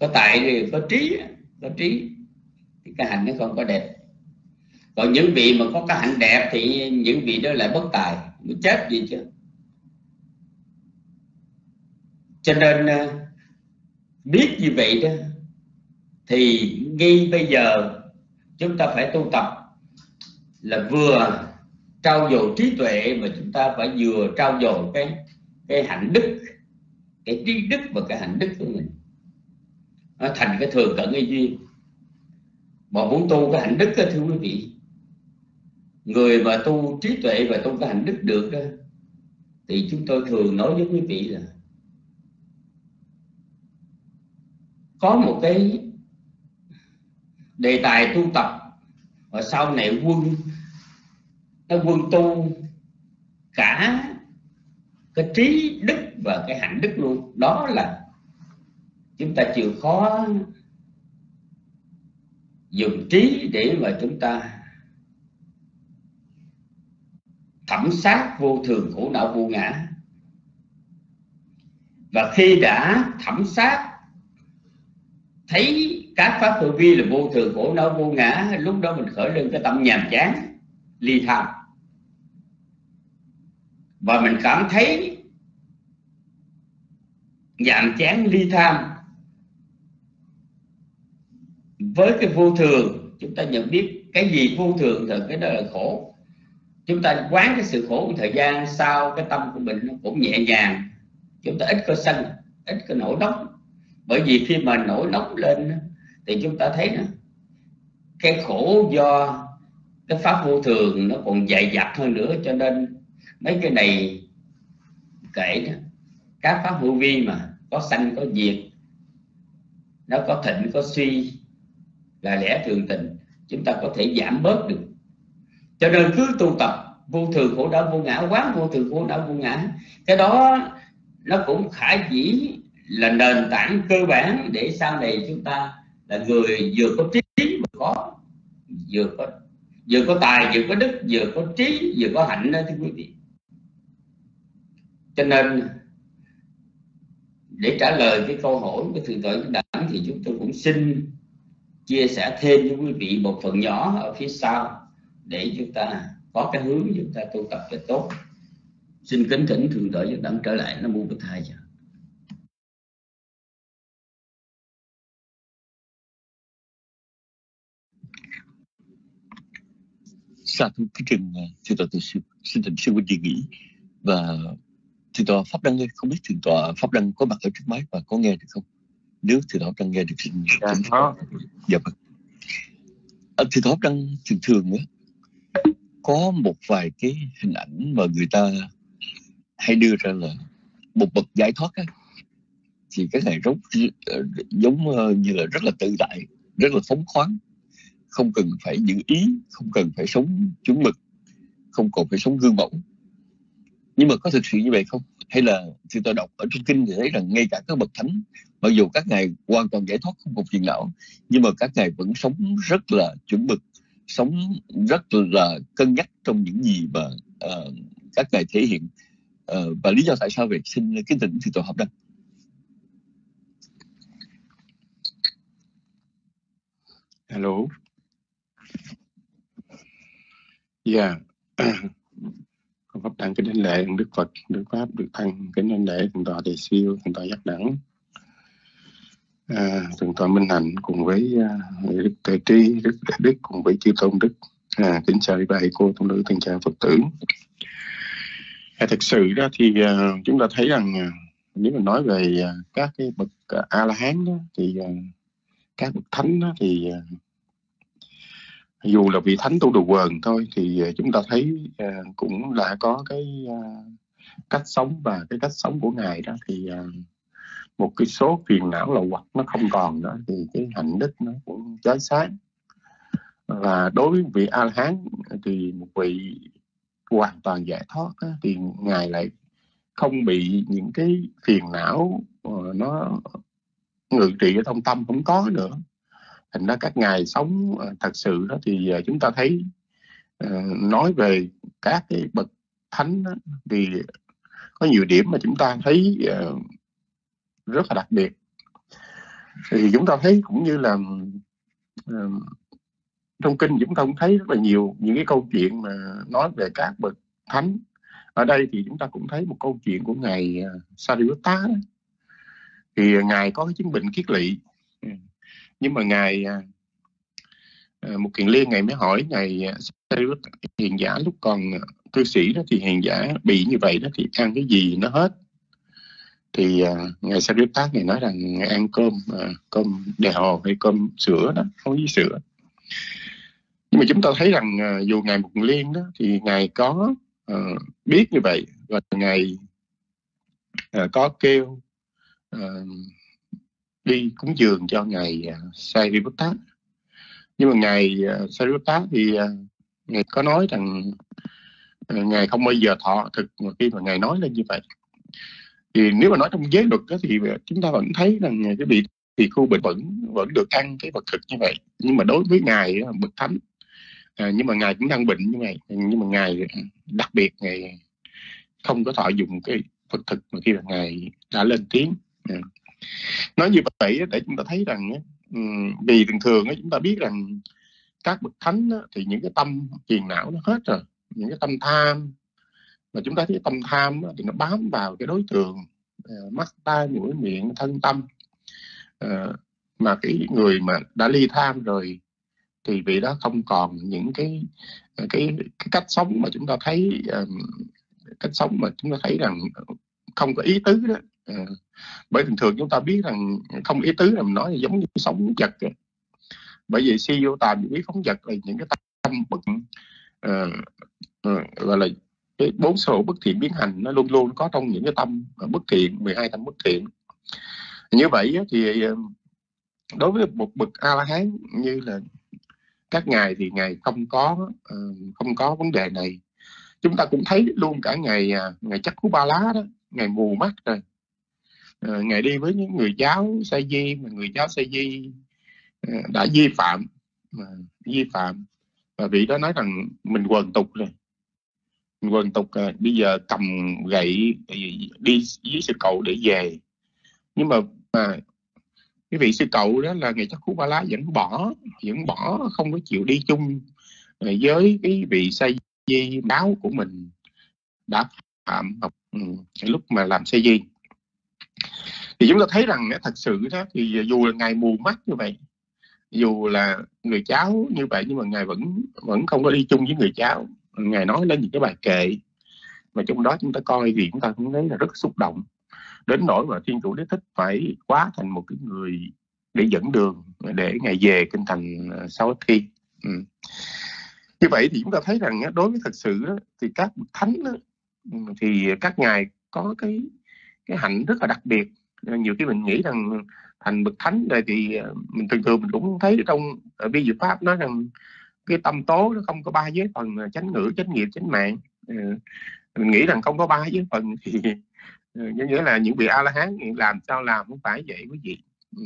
A: Có tài thì có trí có trí thì cái hạnh nó không có đẹp. Còn những vị mà có cái hạnh đẹp thì những vị đó lại bất tài mới chết gì chứ? Cho nên ờ, biết như vậy đó, thì ngay bây giờ chúng ta phải tu tập là vừa trao dồi trí tuệ mà chúng ta phải vừa trao dồi cái cái hạnh đức cái trí đức và cái hạnh đức của mình. Nó thành cái thường cận cái duyên mà muốn tu cái hạnh đức đó, thưa quý vị. Người mà tu trí tuệ và tu cái hạnh đức được đó, thì chúng tôi thường nói với quý vị là có một cái đề tài tu tập và sau này quân nó quân tu cả cái trí đức và cái hạnh đức luôn. Đó là chúng ta chịu khó dùng trí để mà chúng ta thẩm sát vô thường, khổ não, vô ngã. Và khi đã thẩm sát, thấy các pháp tử vi là vô thường, khổ não, vô ngã, lúc đó mình khởi lên cái tâm nhàm chán, ly tham và mình cảm thấy nhàm chán, ly tham. Với cái vô thường, chúng ta nhận biết cái gì vô thường thì cái đó là khổ. Chúng ta quán cái sự khổ một thời gian sau, cái tâm của mình nó cũng nhẹ nhàng. Chúng ta ít có sân, ít có nổi nóng. Bởi vì khi mà nổi nóng lên thì chúng ta thấy cái khổ do cái pháp vô thường nó còn dày dặt hơn nữa. Cho nên mấy cái này kể đó, các pháp vô vi mà có sanh, có diệt, nó có thịnh, có suy, là lẽ thường tình, chúng ta có thể giảm bớt được. Cho nên cứ tu tập, vô thường khổ đau, vô ngã, quán vô thường khổ đau, vô ngã, cái đó nó cũng khả dĩ là nền tảng cơ bản để sau này chúng ta là người vừa có trí vừa có vừa có vừa có tài, vừa có đức, vừa có trí, vừa có hạnh đó thưa quý vị cho nên, để trả lời cái câu hỏi của thượng tọa đẳng thì chúng tôi cũng xin chia sẻ thêm với quý vị một phần nhỏ ở phía sau để chúng ta có cái hướng chúng ta tu tập cho tốt. Xin kính thỉnh thượng tọa đẳng trở lại. Nó mua bích thai cho
C: Sa thú kính trình thượng tọa tự sư, xin thỉnh sư huynh đề nghị và thượng tọa pháp đăng ơi không biết thượng tọa pháp đăng có mặt ở trước máy và có nghe được không? Nếu thượng tọa đăng nghe được xin
D: dạ có.
C: Dạ vâng. À, thượng tọa pháp đăng thường thường á có một vài cái hình ảnh mà người ta hay đưa ra là một bậc giải thoát á. Thì cái này giống giống như là rất là tự tại rất là phóng khoáng. Không cần phải giữ ý không cần phải sống chuẩn mực không còn phải sống gương mẫu nhưng mà có thực sự như vậy không? Hay là thì tôi đọc ở trong kinh thì thấy rằng ngay cả các bậc thánh mặc dù các ngài hoàn toàn giải thoát không một phiền não nhưng mà các ngài vẫn sống rất là chuẩn mực sống rất là cân nhắc trong những gì mà uh, các ngài thể hiện. Uh, và lý do tại sao vậy? Xin kính thỉnh thì tôi học đăng.
D: Hello. Yeah. con pháp đăng kính đảnh lễ đức phật đức pháp đức tăng kính đảnh lễ thượng tọa đề siêu thượng tọa giác đẳng. À, thượng tọa minh hạnh cùng với uh, đức tề tri đức đại đức cùng với chư tôn đức. À, kính chào bà cô tôn nữ tình trạng phật tử. À, thực sự đó thì uh, chúng ta thấy rằng uh, nếu mà nói về uh, các cái bậc uh, a la hán đó thì uh, các bậc thánh đó thì uh, dù là vị thánh tu đồ quần thôi thì ờ, chúng ta thấy uh, cũng là có cái uh, cách sống và cái cách sống của ngài đó. Thì uh, một cái số phiền não là hoặc nó không còn nữa thì cái hạnh đức nó cũng chói sáng. Và đối với vị a la hán thì một vị hoàn toàn giải thoát đó, thì ngài lại không bị những cái phiền não uh, nó ngự trị ở trong tâm không có nữa thành ra các ngài sống ờ, thật sự đó thì ờ, chúng ta thấy ờ, nói về các cái bậc thánh đó, thì có nhiều điểm mà chúng ta thấy rất là đặc biệt. Thì chúng ta thấy cũng như là trong kinh chúng ta cũng thấy rất là nhiều những cái câu chuyện mà nói về các bậc thánh. Ở đây thì chúng ta cũng thấy một câu chuyện của ngài Sariputta thì ngài có cái chứng bệnh kiết lỵ nhưng mà ngài à, à, một kiện liên ngày mới hỏi ngài à, Sariputta hiền giả lúc còn cư sĩ đó thì hiền giả bị như vậy đó thì ăn cái gì nó hết? Thì uh, ngài tác này nói rằng ngài ăn cơm uh, cơm đèo hay cơm sữa đó không với sữa. Nhưng mà chúng ta thấy rằng uh, dù ngài một liên đó thì ngài có uh, biết như vậy và ngài uh, có kêu uh, đi cúng dường cho ngài à, Sariputta nhưng mà ngài à, Sariputta thì à, ngài có nói rằng ngài không bao giờ thọ thực mà khi mà ngài nói lên như vậy. Thì nếu mà nói trong giới luật đó, thì chúng ta vẫn thấy rằng cái vị thì khu bình vẫn vẫn được ăn cái vật thực như vậy. Nhưng mà đối với ngài bậc thánh à, nhưng mà ngài cũng đang bệnh như vậy nhưng mà ngài đặc biệt ngài không có thọ dùng cái vật thực mà khi mà ngài đã lên tiếng. À nói như vậy để chúng ta thấy rằng vì thường thường chúng ta biết rằng các bậc thánh thì những cái tâm phiền não nó hết rồi những cái tâm tham. Mà chúng ta thấy tâm tham thì nó bám vào cái đối tượng ờ, mắt tai mũi miệng thân tâm. Ờ, mà cái người mà đã ly tham rồi thì vị đó không còn những cái ờ, cái, cái cách sống mà chúng ta thấy cách sống mà chúng ta thấy rằng không có ý tứ đó. Ừ. bởi thường thường chúng ta biết rằng không ý tứ là mình nói là giống như sống vật bởi vì si vô tàm quý phóng vật là những cái tâm bực uh, uh, gọi là cái bốn số bất thiện biến hành nó luôn luôn có trong những cái tâm bất thiện 12 tâm bất thiện. Như vậy thì ờ, đối với một bậc a la hán như là các ngài thì ngài không có ờ, không có vấn đề này. Chúng ta cũng thấy luôn cả ngày à, ngày chắc cú ba lá đó ngày mù mắt rồi. Ờ, ngày ngài đi với những người giáo sa di mà người giáo sa di ờ, đã vi phạm mà vi phạm. Và vị đó nói rằng mình quần tục rồi. Quần tục rồi. bây giờ cầm gậy đi với sư cậu để về. Nhưng mà mà cái vị sư cậu đó là ngày chắc cú ba lá vẫn bỏ vẫn bỏ không có chịu đi chung với cái vị sa di báo của mình đã phạm học ừ, lúc mà làm sa di thì chúng ta thấy rằng thật sự đó, thì dù là ngài mù mắt như vậy, dù là người cháu như vậy, nhưng mà ngài vẫn vẫn không có đi chung với người cháu. Ngài nói lên những cái bài kệ mà trong đó chúng ta coi thì chúng ta cũng thấy là rất xúc động. Đến nỗi mà thiên chủ đế thích phải quá thành một cái người để dẫn đường, để ngài về kinh thành ờ, sau thi. Ừ. như vậy thì chúng ta thấy rằng đối với thật sự thì các thánh ừ, thì các ngài có cái cái hạnh rất là đặc biệt. Nhiều khi mình nghĩ rằng thành bậc thánh rồi thì ờ, mình thường thường mình cũng thấy trong ờ, ở vi diệu pháp nói rằng cái tâm tố nó không có ba giới phần ờ, chánh ngữ chánh nghiệp chánh mạng. Mình nghĩ rằng không có ba giới phần thì uh, nghĩa là những vị a la hán làm sao làm không phải vậy quý vị. Ừ.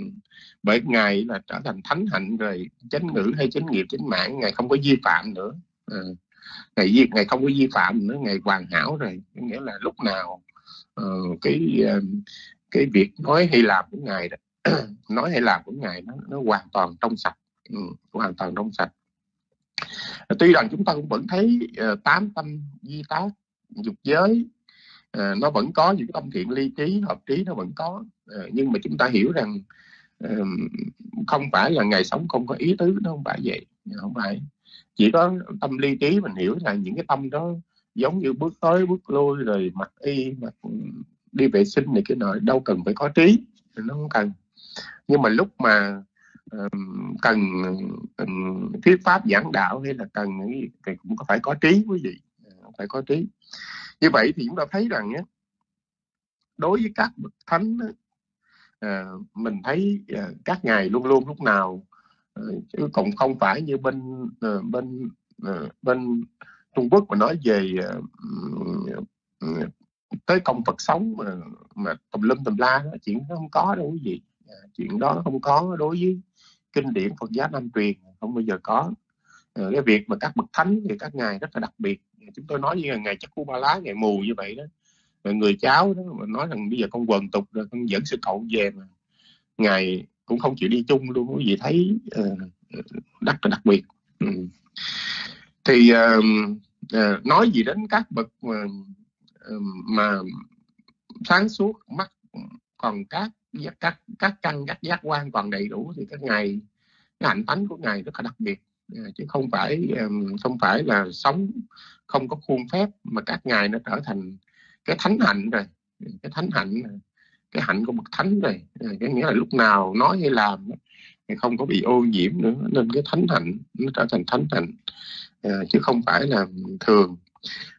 D: Bởi ngài là trở thành thánh hạnh rồi chánh ngữ hay chánh nghiệp chánh mạng ngài không có vi phạm nữa. Uh, ngày ngày không có vi phạm nữa ngày hoàn hảo rồi. Nghĩa là lúc nào uh, cái uh, cái việc nói hay làm của ngài đó nói hay làm của ngài nó nó hoàn toàn trong sạch. Ừ, hoàn toàn trong sạch. Ờ, tuy rằng chúng ta cũng vẫn thấy uh, tám tâm di tác dục giới uh, nó vẫn có những tâm thiện ly trí hợp trí nó vẫn có. Uh, nhưng mà chúng ta hiểu rằng uh, không phải là ngày sống không có ý tứ nó không phải vậy không phải. Chỉ có tâm ly trí mình hiểu là những cái tâm đó giống như bước tới bước lui rồi mặc y mặc đi vệ sinh này cái nọ đâu cần phải có trí nó không cần. Nhưng mà lúc mà um, cần um, thuyết pháp giảng đạo hay là cần thì cũng có phải có trí quý vị phải có trí. Như vậy thì chúng ta thấy rằng nhé, đối với các bậc thánh uh, mình thấy uh, các ngài luôn luôn lúc nào uh, chứ cũng không phải như bên uh, bên uh, bên Trung Quốc mà nói về ờ, tới công Phật sống mà mà tùm lum tùm la đó, chuyện đó không có đâu quý vị. Ờ, chuyện đó không có đối với kinh điển Phật giáo Nam truyền không bao giờ có. Ờ, cái việc mà các bậc thánh thì các ngài rất là đặc biệt. Chúng tôi nói như là ngày chắc cu ba lá ngày mù như vậy đó. Rồi người cháu đó mà nói rằng bây giờ con quần tục rồi con dẫn sư cậu về mà ngài cũng không chịu đi chung luôn quý vị thấy uh, rất là đặc biệt. Ừ thì uh, uh, nói gì đến các bậc uh, mà sáng suốt mắt còn các các các căn các giác quan còn đầy đủ thì các ngày cái hạnh tánh của ngài rất là đặc biệt. À, chứ không phải không phải là sống không có khuôn phép mà các ngài nó trở thành cái thánh hạnh rồi cái thánh hạnh cái hạnh của bậc thánh rồi. À, cái nghĩa là lúc nào nói hay làm thì không có bị ô nhiễm nữa nên cái thánh hạnh nó trở thành thánh hạnh à, chứ không phải là thường.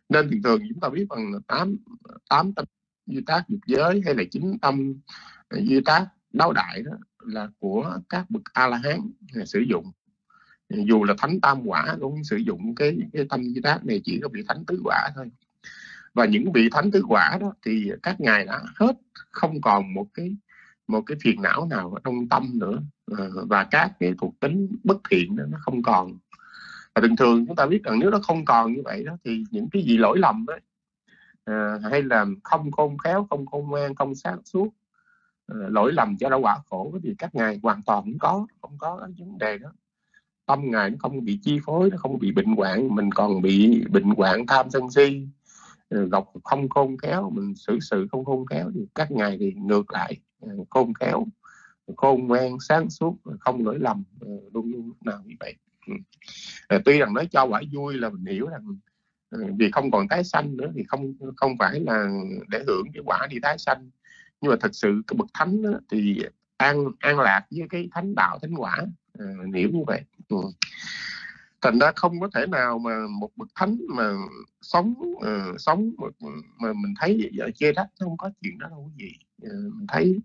D: Nên thường thường chúng ta biết bằng tám tám tâm duy tác dục giới hay là chín tâm ờ, duy tác đáo đại đó là của các bậc a la hán sử dụng. Ờ, dù là thánh tam quả cũng sử dụng cái cái tâm duy tác này chỉ có vị thánh tứ quả thôi. Và những vị thánh tứ quả đó thì các ngài đã hết không còn một cái một cái phiền não nào trong tâm nữa. Và các cái thuộc tính bất thiện đó nó không còn và thường thường chúng ta biết rằng nếu nó không còn như vậy đó thì những cái gì lỗi lầm đấy à, ờ, hay là không khôn khéo không khôn ngoan không sáng suốt à, lỗi lầm cho đau quả khổ thì các ngài hoàn toàn không có không có cái vấn đề đó. Tâm ngài nó không bị chi phối nó không bị bệnh hoạn mình còn bị bệnh hoạn tham sân si ờ, gọc không khôn khéo mình xử sự không khôn khéo thì các ngài thì ngược lại khôn khéo khôn ngoan sáng suốt không lỗi lầm luôn luôn nào như vậy. Ừ. tuy rằng nói cho quả vui là mình hiểu rằng ừ, vì không còn tái sanh nữa thì không không phải là để hưởng cái quả đi tái sanh. Nhưng mà thật sự cái bậc thánh đó, thì an an lạc với cái thánh đạo thánh quả à, hiểu như vậy. Ừ. thành ra không có thể nào mà một bậc thánh mà sống uh, sống mà, mà mình thấy giờ chê trách không có chuyện đó đâu cái gì. Uh, mình thấy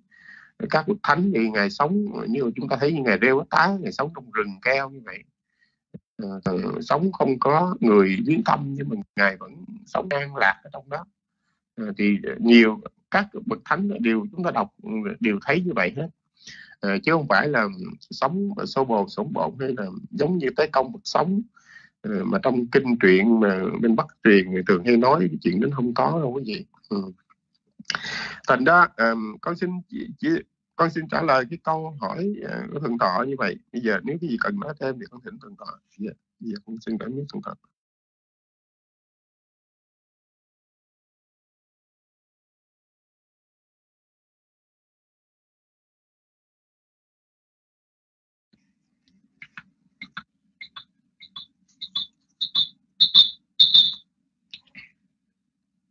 D: các bậc thánh thì ngày sống như chúng ta thấy như ngày đeo tá ngày sống trong rừng keo như vậy uh, sống không có người viếng thăm nhưng mà ngài vẫn sống an lạc ở trong đó. Uh, thì nhiều các bậc thánh đều chúng ta đọc ừ, đều thấy như vậy hết. Uh, chứ không phải là sống sâu bồ sống bộn hay là giống như tới công bậc sống. Uh, mà trong kinh truyện mà bên bắc truyền người thường hay nói cái chuyện đến không có đâu cái gì. Ừ. thành đó um, con xin chỉ, chỉ con xin trả lời cái câu hỏi ờ, của thượng tọa như vậy. Bây giờ nếu cái gì cần nói thêm thì con thỉnh thượng tọa dạ, bây giờ con xin cảm ơn thượng tọa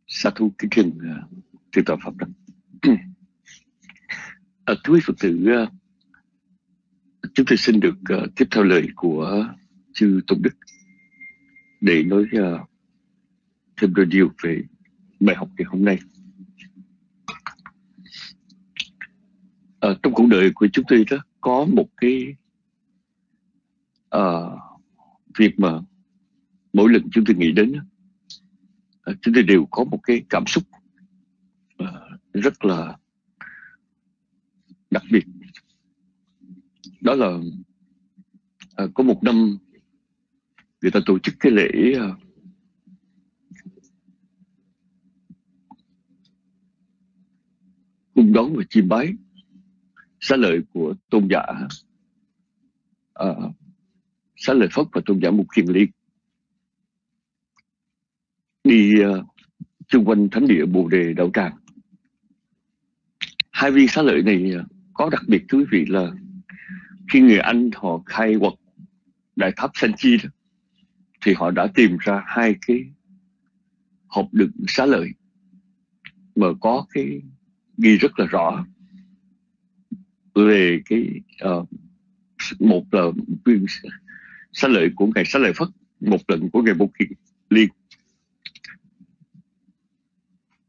C: sa thu kính trình uh, ờ, thượng tọa pháp đăng. À, thưa quý Phật tử, ờ, chúng tôi xin được uh, tiếp theo lời của chư Tôn Đức để nói uh, thêm đôi điều về bài học ngày hôm nay. À, trong cuộc đời của chúng tôi đó có một cái uh, việc mà mỗi lần chúng tôi nghĩ đến uh, chúng tôi đều có một cái cảm xúc uh, rất là đặc biệt. Đó là à, có một năm người ta tổ chức cái lễ à, cung đón và chiêm bái xá lợi của tôn giả à, xá lợi phất và tôn giả mục kiền liên. Đi uh, xung quanh thánh địa bồ đề đạo tràng. Hai viên xá lợi này uh, có đặc biệt thú vị là khi người anh họ khai quật đại tháp San Chi đó, thì họ đã tìm ra hai cái hộp đựng xá lợi mà có cái ghi rất là rõ về cái uh, một là viên xá lợi của ngài xá lợi phất một lần của ngài bồ kiền liên.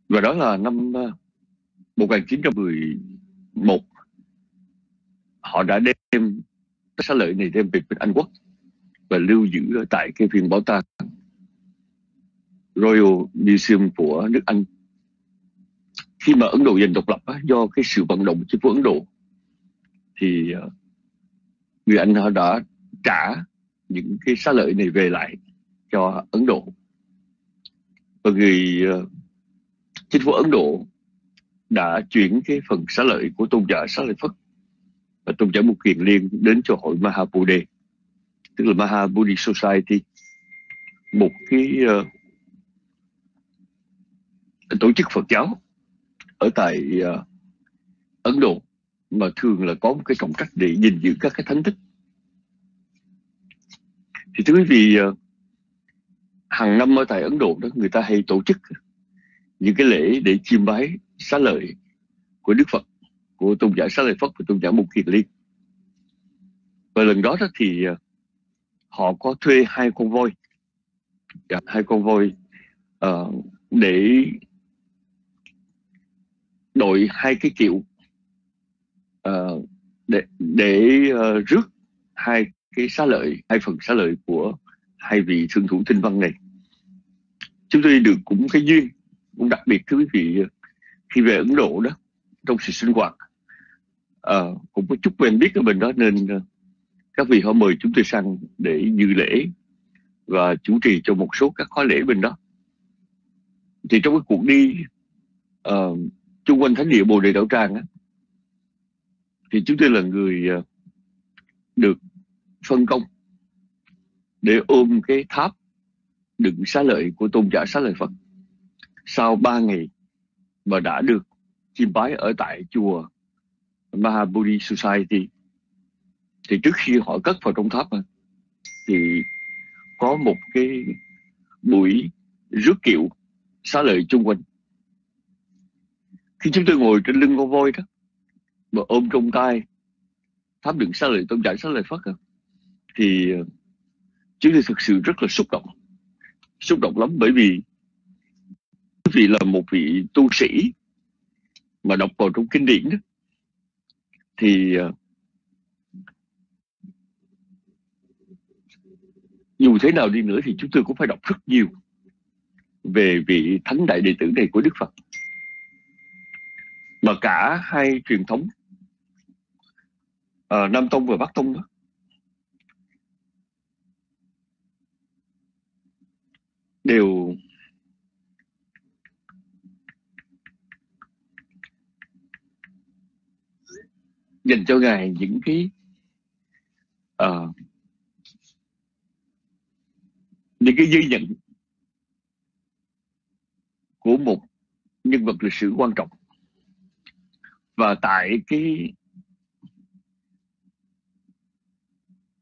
C: Và đó là năm ờ, 1911 họ đã đem xá lợi này đem về bên Anh Quốc và lưu giữ ở tại cái viện bảo tàng Royal Museum của nước Anh. Khi mà Ấn Độ giành độc lập do cái sự vận động chính phủ Ấn Độ, thì ờ, người Anh họ đã trả những cái xá lợi này về lại cho Ấn Độ. Và người ờ, chính phủ Ấn Độ đã chuyển cái phần xá lợi của tôn giả xá lợi Phất và tôn giáo một Kiền Liên đến cho hội Mahabodhi. Tức là Mahabodhi Society một cái uh, tổ chức Phật giáo ở tại uh, Ấn Độ mà thường là có một cái trọng trách để gìn giữ các cái thánh tích thì thưa quý vị uh, hàng năm ở tại Ấn Độ đó người ta hay tổ chức những cái lễ để chiêm bái xá lợi của Đức Phật của tôn giả xá lợi phất và tôn giả Mục Kiền Liên. Và lần đó, đó thì ờ, họ có thuê hai con voi. Dạ, hai con voi uh, để đội hai cái kiệu uh, để để uh, rước hai cái xá lợi hai phần xá lợi của hai vị thương thủ tinh văn này. Chúng tôi được cũng cái duyên cũng đặc biệt thưa quý vị khi về Ấn Độ đó trong sự sinh hoạt à, cũng có chút quen biết ở bên đó nên ờ, các vị họ mời chúng tôi sang để dự lễ và chủ trì cho một số các khóa lễ bên đó. Thì trong cái cuộc đi uh, chung quanh thánh địa bồ đề đạo tràng á, thì chúng tôi là người uh, được phân công để ôm cái tháp đựng xá lợi của tôn giả xá lợi Phật. Sau ba ngày mà đã được chiêm bái ở tại chùa Mahabodhi Society. Thì trước khi họ cất vào trong tháp thì có một cái buổi rước kiệu xá lợi chung quanh. Khi chúng tôi ngồi trên lưng con voi đó mà ôm trong tay tháp đựng xá lợi tôn giải xá lợi phất đó, thì ờ, chúng tôi thực sự rất là xúc động. Xúc động lắm bởi vì vì là một vị tu sĩ mà đọc vào trong kinh điển đó, thì ờ, dù thế nào đi nữa thì chúng tôi cũng phải đọc rất nhiều về vị thánh đại đệ tử này của Đức Phật. Mà cả hai truyền thống à, Nam Tông và Bắc Tông đó đều dành cho ngài những cái uh, những cái dư nhận của một nhân vật lịch sử quan trọng. Và tại cái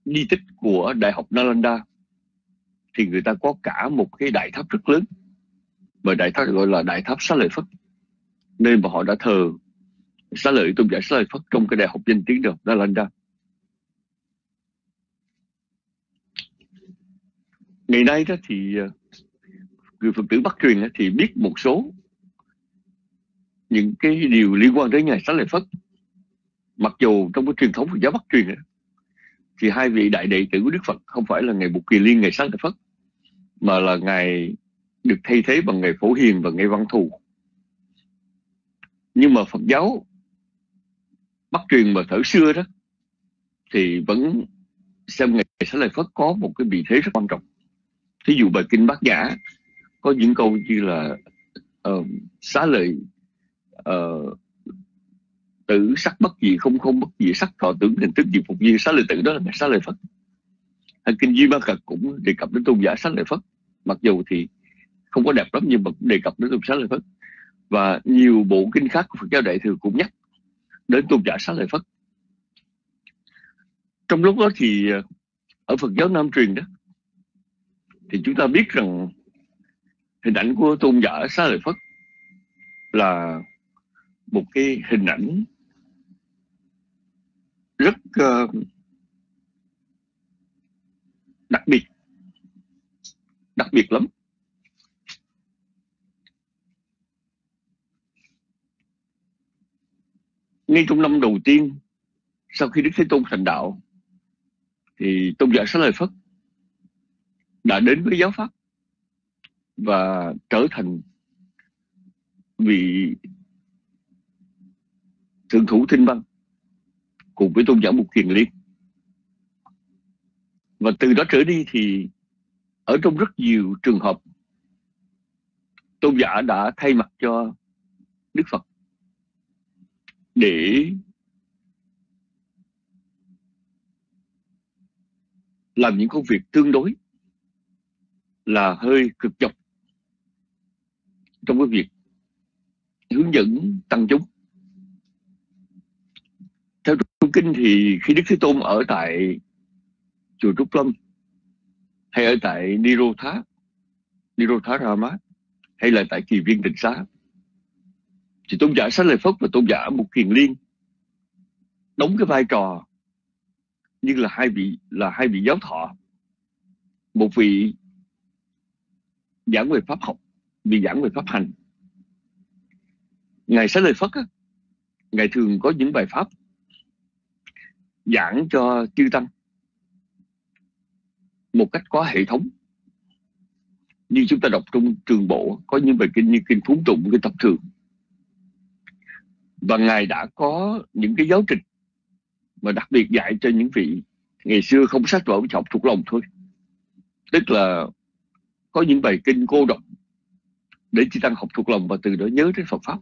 C: di tích của đại học Nalanda thì người ta có cả một cái đại tháp rất lớn mà đại tháp gọi là đại tháp xá lợi phất nên mà họ đã thờ xá lợi tôn giả xá lợi phất trong cái đại học danh tiếng được Nalanda ngày nay đó thì ờ, người phật tử bắc truyền thì biết một số những cái điều liên quan đến ngài xá lợi phất. Mặc dù trong cái truyền thống Phật giáo bắc truyền thì hai vị đại đệ tử của đức phật không phải là ngày bục kỳ liên ngày xá lợi phất, mà là ngài được thay thế bằng ngày phổ hiền và ngày văn thù. Nhưng mà Phật giáo bắt truyền mà thở xưa đó thì vẫn xem ngày sẽ Lợi Phất có một cái vị thế rất quan trọng. Thí dụ bài kinh Bát Nhã có những câu như là uh, xá lợi uh, tử sắc bất gì không không bất gì sắc thọ tưởng hình thức gì phục gì xá lợi tử đó là ngày xá lợi Phất. Hay kinh duy Ba Cật cũng đề cập đến tôn giả xá lợi Phất mặc dù thì không có đẹp lắm nhưng mà cũng đề cập đến tôn giả xá lợi Phất. Và nhiều bộ kinh khác của Phật giáo Đại thừa cũng nhắc đến tôn giả xá lợi Phất. Trong lúc đó thì ờ, ở Phật giáo Nam truyền đó thì chúng ta biết rằng hình ảnh của tôn giả xá lợi Phất là một cái hình ảnh rất uh, đặc biệt đặc biệt lắm. Ngay trong năm đầu tiên, sau khi Đức Thế Tôn thành đạo, thì tôn giả Xá Lợi Phất đã đến với giáo pháp và trở thành vị thượng thủ thinh văn cùng với tôn giả Mục Kiền Liên. Và từ đó trở đi thì ở trong rất nhiều trường hợp, tôn giả đã thay mặt cho Đức Phật để làm những công việc tương đối là hơi cực nhọc trong cái việc hướng dẫn tăng chúng theo Trung kinh thì khi đức thế tôn ở tại chùa trúc lâm hay ở tại nirotha nirotha rama, hay là tại kỳ viên tịnh xá thì tôn giả Xá Lợi phất và tôn giả một kiền liên đóng cái vai trò như là hai vị là hai vị giáo thọ. Một vị giảng về pháp học vị giảng về pháp hành. Ngài Xá Lợi phất á, ngài thường có những bài pháp giảng cho chư tăng một cách có hệ thống. Như chúng ta đọc trong trường bộ có những bài kinh như kinh phúng tụng kinh tập thường và ngài đã có những cái giáo trình mà đặc biệt dạy cho những vị ngày xưa không sách vở học thuộc lòng thôi. Tức là có những bài kinh cô độc để chỉ tăng học thuộc lòng và từ đó nhớ đến Phật pháp.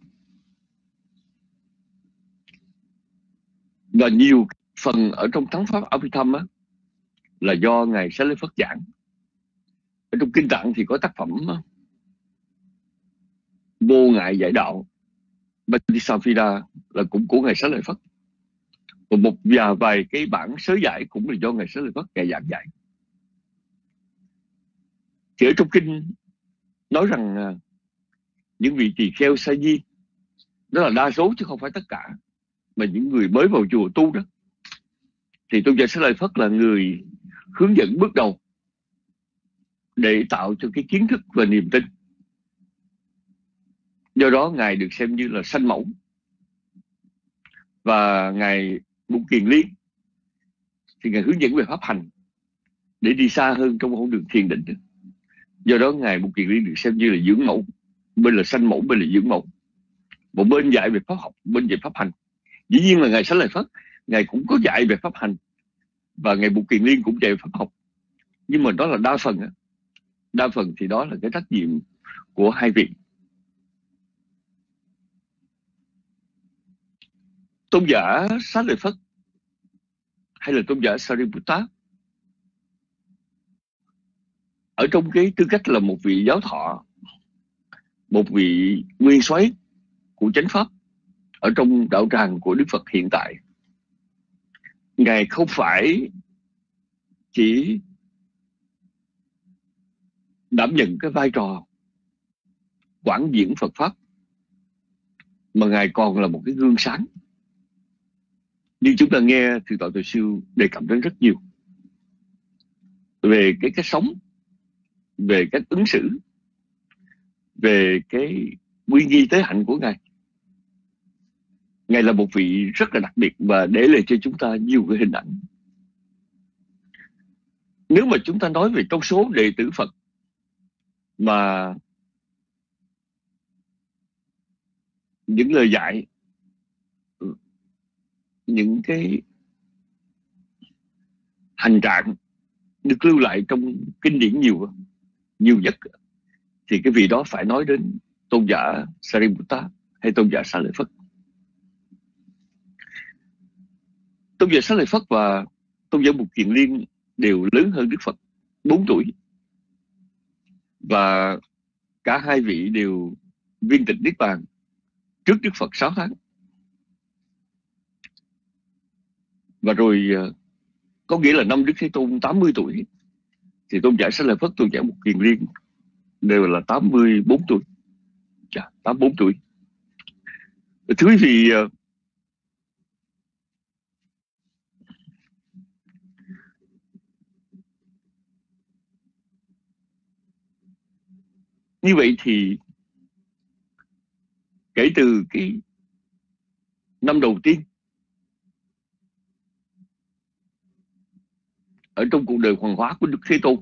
C: Và nhiều phần ở trong thắng pháp Abhidhamma á, là do ngài sẽ lấy Phật giảng. Ở trong kinh tạng thì có tác phẩm vô ngại giải đạo. Bodhisattva là cũng của ngài Xá Lợi Phất. Và một vài vài cái bản sớ giải cũng là do ngài Xá Lợi Phất ngài giảng dạy. Thì ở trong kinh nói rằng à, những vị tỳ kheo sa di, đó là đa số chứ không phải tất cả, mà những người mới vào chùa tu đó. Thì tôn giả Xá Lợi Phất là người hướng dẫn bước đầu để tạo cho cái kiến thức và niềm tin do đó ngài được xem như là sanh mẫu. Và ngài Bụng Kiền Liên thì ngài hướng dẫn về pháp hành để đi xa hơn trong con đường thiền định. Do đó ngài Bụng Kiền Liên được xem như là dưỡng mẫu, bên là sanh mẫu, bên là dưỡng mẫu. Một bên dạy về pháp học, bên dạy pháp hành. Dĩ nhiên là ngài Sánh lời Phất ngài cũng có dạy về pháp hành. Và ngài Bụng Kiền Liên cũng dạy pháp học. Nhưng mà đó là đa phần đa phần thì đó là cái trách nhiệm của hai vị. Tôn giả Xá Lợi Phất hay là tôn giả Sariputta ở trong cái tư cách là một vị giáo thọ, một vị nguyên soái của chánh pháp, ở trong đạo tràng của Đức Phật hiện tại, ngài không phải chỉ đảm nhận cái vai trò quản diễn Phật pháp, mà ngài còn là một cái gương sáng như chúng ta nghe thì tội tội sư đề cập đến rất nhiều về cái cách sống, về cách ứng xử, về cái quy nghi tế hạnh của ngài. Ngài là một vị rất là đặc biệt và để lại cho chúng ta nhiều cái hình ảnh. Nếu mà chúng ta nói về trong số đệ tử Phật mà những lời dạy những cái hành trạng được lưu lại trong kinh điển nhiều nhiều nhất thì cái vị đó phải nói đến tôn giả Sariputta hay tôn giả Sa Lợi Phất. Tôn giả Sa Lợi Phất và tôn giả Mục Kiền Liên đều lớn hơn Đức Phật 4 tuổi. Và cả hai vị đều viên tịch Niết Bàn trước Đức Phật 6 tháng. Và rồi ờ, có nghĩa là năm Đức Thế Tôn 80 tuổi thì tôn giả Sa Lợi Phất, tôn giả một Kiền Liên đều là 84 tuổi. Chà, 84 tuổi. Thưa quý vị, ờ, như vậy thì kể từ cái năm đầu tiên ở trong cuộc đời hoàng hóa của Đức Thế Tôn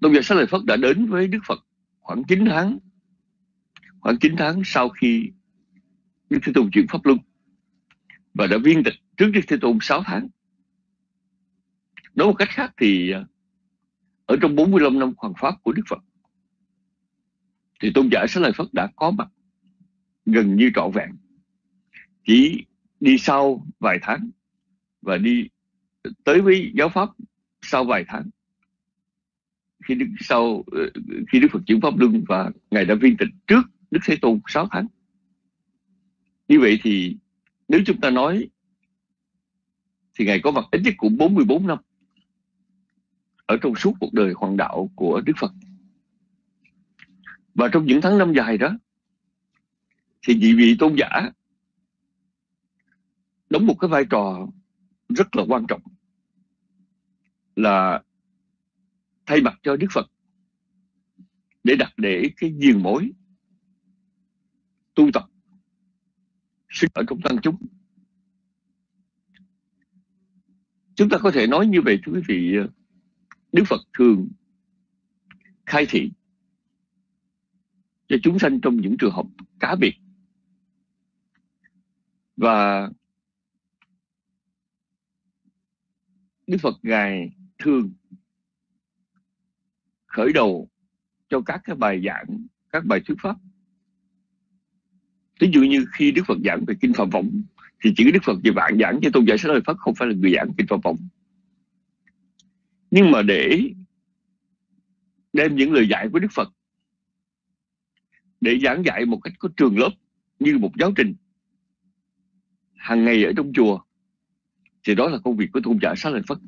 C: Tôn giả Sát Lợi Phất đã đến với Đức Phật khoảng 9 tháng khoảng 9 tháng sau khi Đức Thế Tôn chuyển Pháp Luân và đã viên tịch trước Đức Thế Tôn 6 tháng. Nói một cách khác thì à, ở trong 45 năm hoàng Pháp của Đức Phật, thì tôn giả Xá Lợi Phất đã có mặt gần như trọn vẹn. Chỉ đi sau vài tháng và đi tới với giáo Pháp sau vài tháng khi Đức, sau ờ, khi Đức Phật chuyển pháp luân và ngài đã viên tịch trước Đức Thế Tôn 6 tháng. Như vậy thì nếu chúng ta nói thì ngài có mặt ít nhất cũng 44 năm ở trong suốt cuộc đời hoàng đạo của Đức Phật. Và trong những tháng năm dài đó, thì vị vị tôn giả đóng một cái vai trò rất là quan trọng là thay mặt cho Đức Phật để đặt để cái diền mối tu tập sinh ở trong tăng chúng. Chúng ta có thể nói như vậy, thưa quý vị, Đức Phật thường khai thị cho chúng sanh trong những trường hợp cá biệt. Và Đức Phật Ngài thường khởi đầu cho các cái bài giảng, các bài thuyết pháp. Ví dụ như khi Đức Phật giảng về Kinh Phạm Võng, thì chỉ Đức Phật về bạn giảng cho tôn giả Sách Lợi Phất không phải là người giảng Kinh Phạm Võng. Nhưng mà để đem những lời dạy của Đức Phật để giảng dạy một cách có trường lớp như một giáo trình hàng ngày ở trong chùa thì đó là công việc của tôn giả Xá Lợi Phất.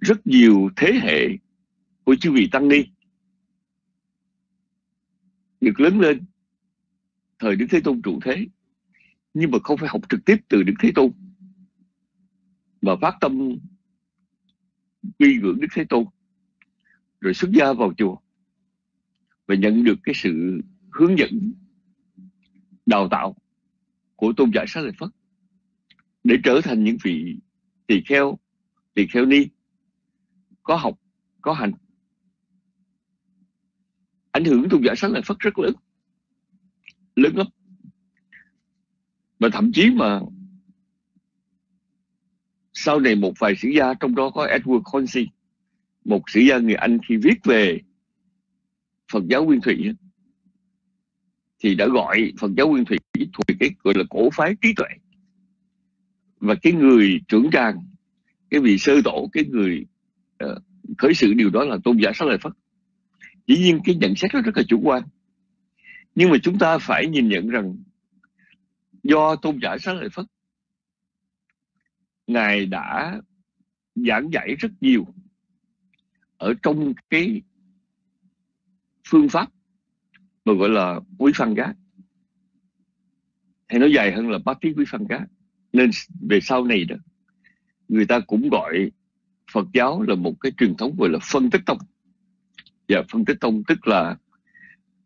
C: Rất nhiều thế hệ của chư vị tăng ni được lớn lên thời Đức Thế Tôn trụ thế, nhưng mà không phải học trực tiếp từ Đức Thế Tôn, mà phát tâm quy ngưỡng Đức Thế Tôn, rồi xuất gia vào chùa và nhận được cái sự hướng dẫn, đào tạo của tôn giả Sát Lợi Phất để trở thành những vị tỳ kheo, tỳ kheo ni có học có hành. Ảnh hưởng tôn giả sáng là phất rất lớn lớn lắm. Mà thậm chí mà sau này một vài sử gia trong đó có Edward Concy một sử gia người Anh khi viết về Phật giáo Nguyên Thủy thì đã gọi Phật giáo Nguyên Thủy thuộc cái gọi là cổ phái trí tuệ và cái người trưởng tràng cái vị sơ tổ cái người uh, khởi sự điều đó là tôn giả sát lợi phất. Dĩ nhiên cái nhận xét đó rất là chủ quan. Nhưng mà chúng ta phải nhìn nhận rằng do tôn giả sát lợi phất ngài đã giảng dạy rất nhiều ở trong cái phương pháp mà gọi là quý phân gác. Hay nói dài hơn là bát thí quý phân gác nên về sau này đó người ta cũng gọi Phật giáo là một cái truyền thống gọi là phân tích tông. Và phân tích tông tức là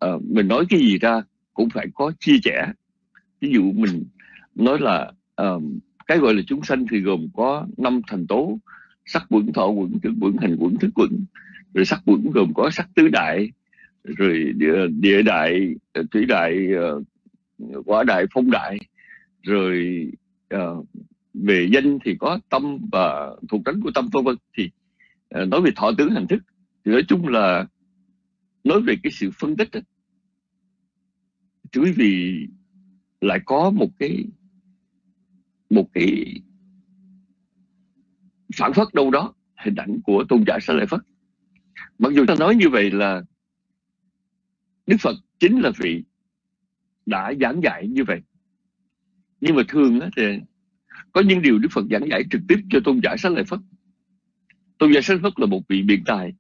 C: uh, mình nói cái gì ra cũng phải có chia sẻ. Ví dụ mình nói là uh, cái gọi là chúng sanh thì gồm có năm thành tố sắc quẩn thọ quẩn thức quẩn hành quẩn thức quẩn. Rồi sắc quẩn gồm có sắc tứ đại rồi địa, địa đại ờ, thủy đại quả đại phong đại rồi uh, về danh thì có tâm và thuộc tánh của tâm vân vân. Thì uh, nói về thọ tướng hành thức thì nói chung là nói về cái sự phân tích đó, thì quý vị lại có một cái một cái phản phất đâu đó hình ảnh của tôn giả Sa Lợi Phất. Mặc dù ta nói như vậy là Đức Phật chính là vị đã giảng dạy như vậy nhưng mà thường thì có những điều Đức Phật giảng dạy trực tiếp cho tôn giả Sa Lợi Phất. Tôn giả Sa Phất là một vị biện tài.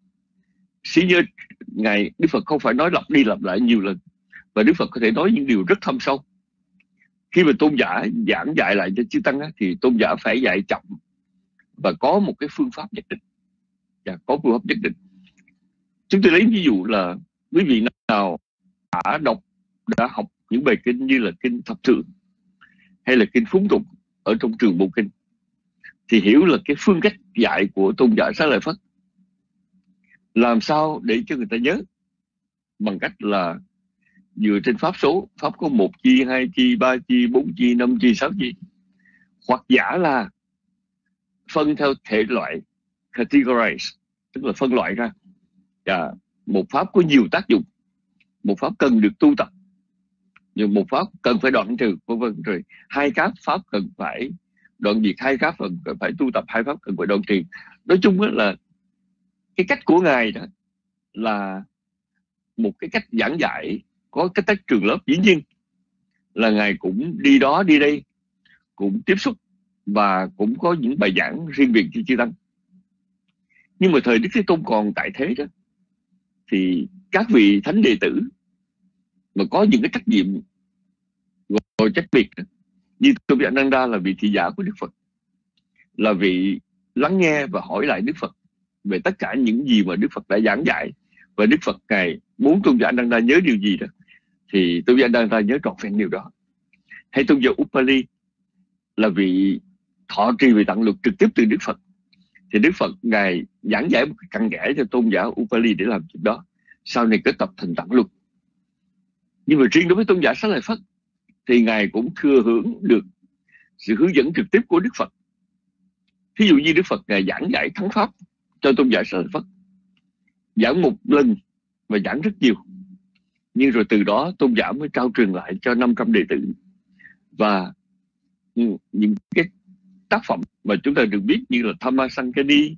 C: Sĩ như ngài Đức Phật không phải nói lặp đi lặp lại nhiều lần và Đức Phật có thể nói những điều rất thâm sâu. Khi mà tôn giả giảng dạy lại cho chư tăng á, thì tôn giả phải dạy chậm và có một cái phương pháp nhất định. Và có phương pháp nhất định. Chúng tôi lấy ví dụ là quý vị nào đã đọc đã học những bài kinh như là kinh thập thượng hay là kinh phúng tục ở trong trường bộ kinh, thì hiểu là cái phương cách dạy của tôn giả xá lợi phất. Làm sao để cho người ta nhớ? Bằng cách là dựa trên pháp số, pháp có một chi, hai chi, ba chi, bốn chi, năm chi, sáu chi. Hoặc giả là phân theo thể loại, categorize, tức là phân loại ra. Và một pháp có nhiều tác dụng, một pháp cần được tu tập nhưng một pháp cần phải đoạn trừ, vân vân. Rồi hai các pháp cần phải đoạn diệt, hai pháp cần phải tu tập, hai pháp cần phải đoạn trừ. Nói chung là cái cách của ngài đó là một cái cách giảng dạy, có cái cách trường lớp dĩ nhiên là ngài cũng đi đó, đi đây, cũng tiếp xúc và cũng có những bài giảng riêng biệt cho chư tăng. Nhưng mà thời đức thế tôn còn tại thế đó, thì các vị thánh đệ tử mà có những cái trách nhiệm ngồi trách biệt. Như tôn giả Nanda là vị thị giả của Đức Phật. Là vị lắng nghe và hỏi lại Đức Phật về tất cả những gì mà Đức Phật đã giảng dạy. Và Đức Phật ngài muốn tôn giả Nanda nhớ điều gì đó, thì tôn giả Nanda nhớ trọn vẹn điều đó. Hay tôn giả Upali là vị thọ trì về tặng luật trực tiếp từ Đức Phật. Thì Đức Phật ngài giảng giải một căn kẽ cho tôn giả Upali để làm chuyện đó. Sau này kết tập thành tặng luật nhưng mà riêng đối với tôn giả Xá Lợi Phất thì ngài cũng thừa hưởng được sự hướng dẫn trực tiếp của Đức Phật thí dụ như Đức Phật ngài giảng giải thắng pháp cho tôn giả Sở Phật. Giảng một lần và giảng rất nhiều nhưng rồi từ đó tôn giả mới trao truyền lại cho 500 đệ tử và những cái tác phẩm mà chúng ta được biết như là Thama Sankani,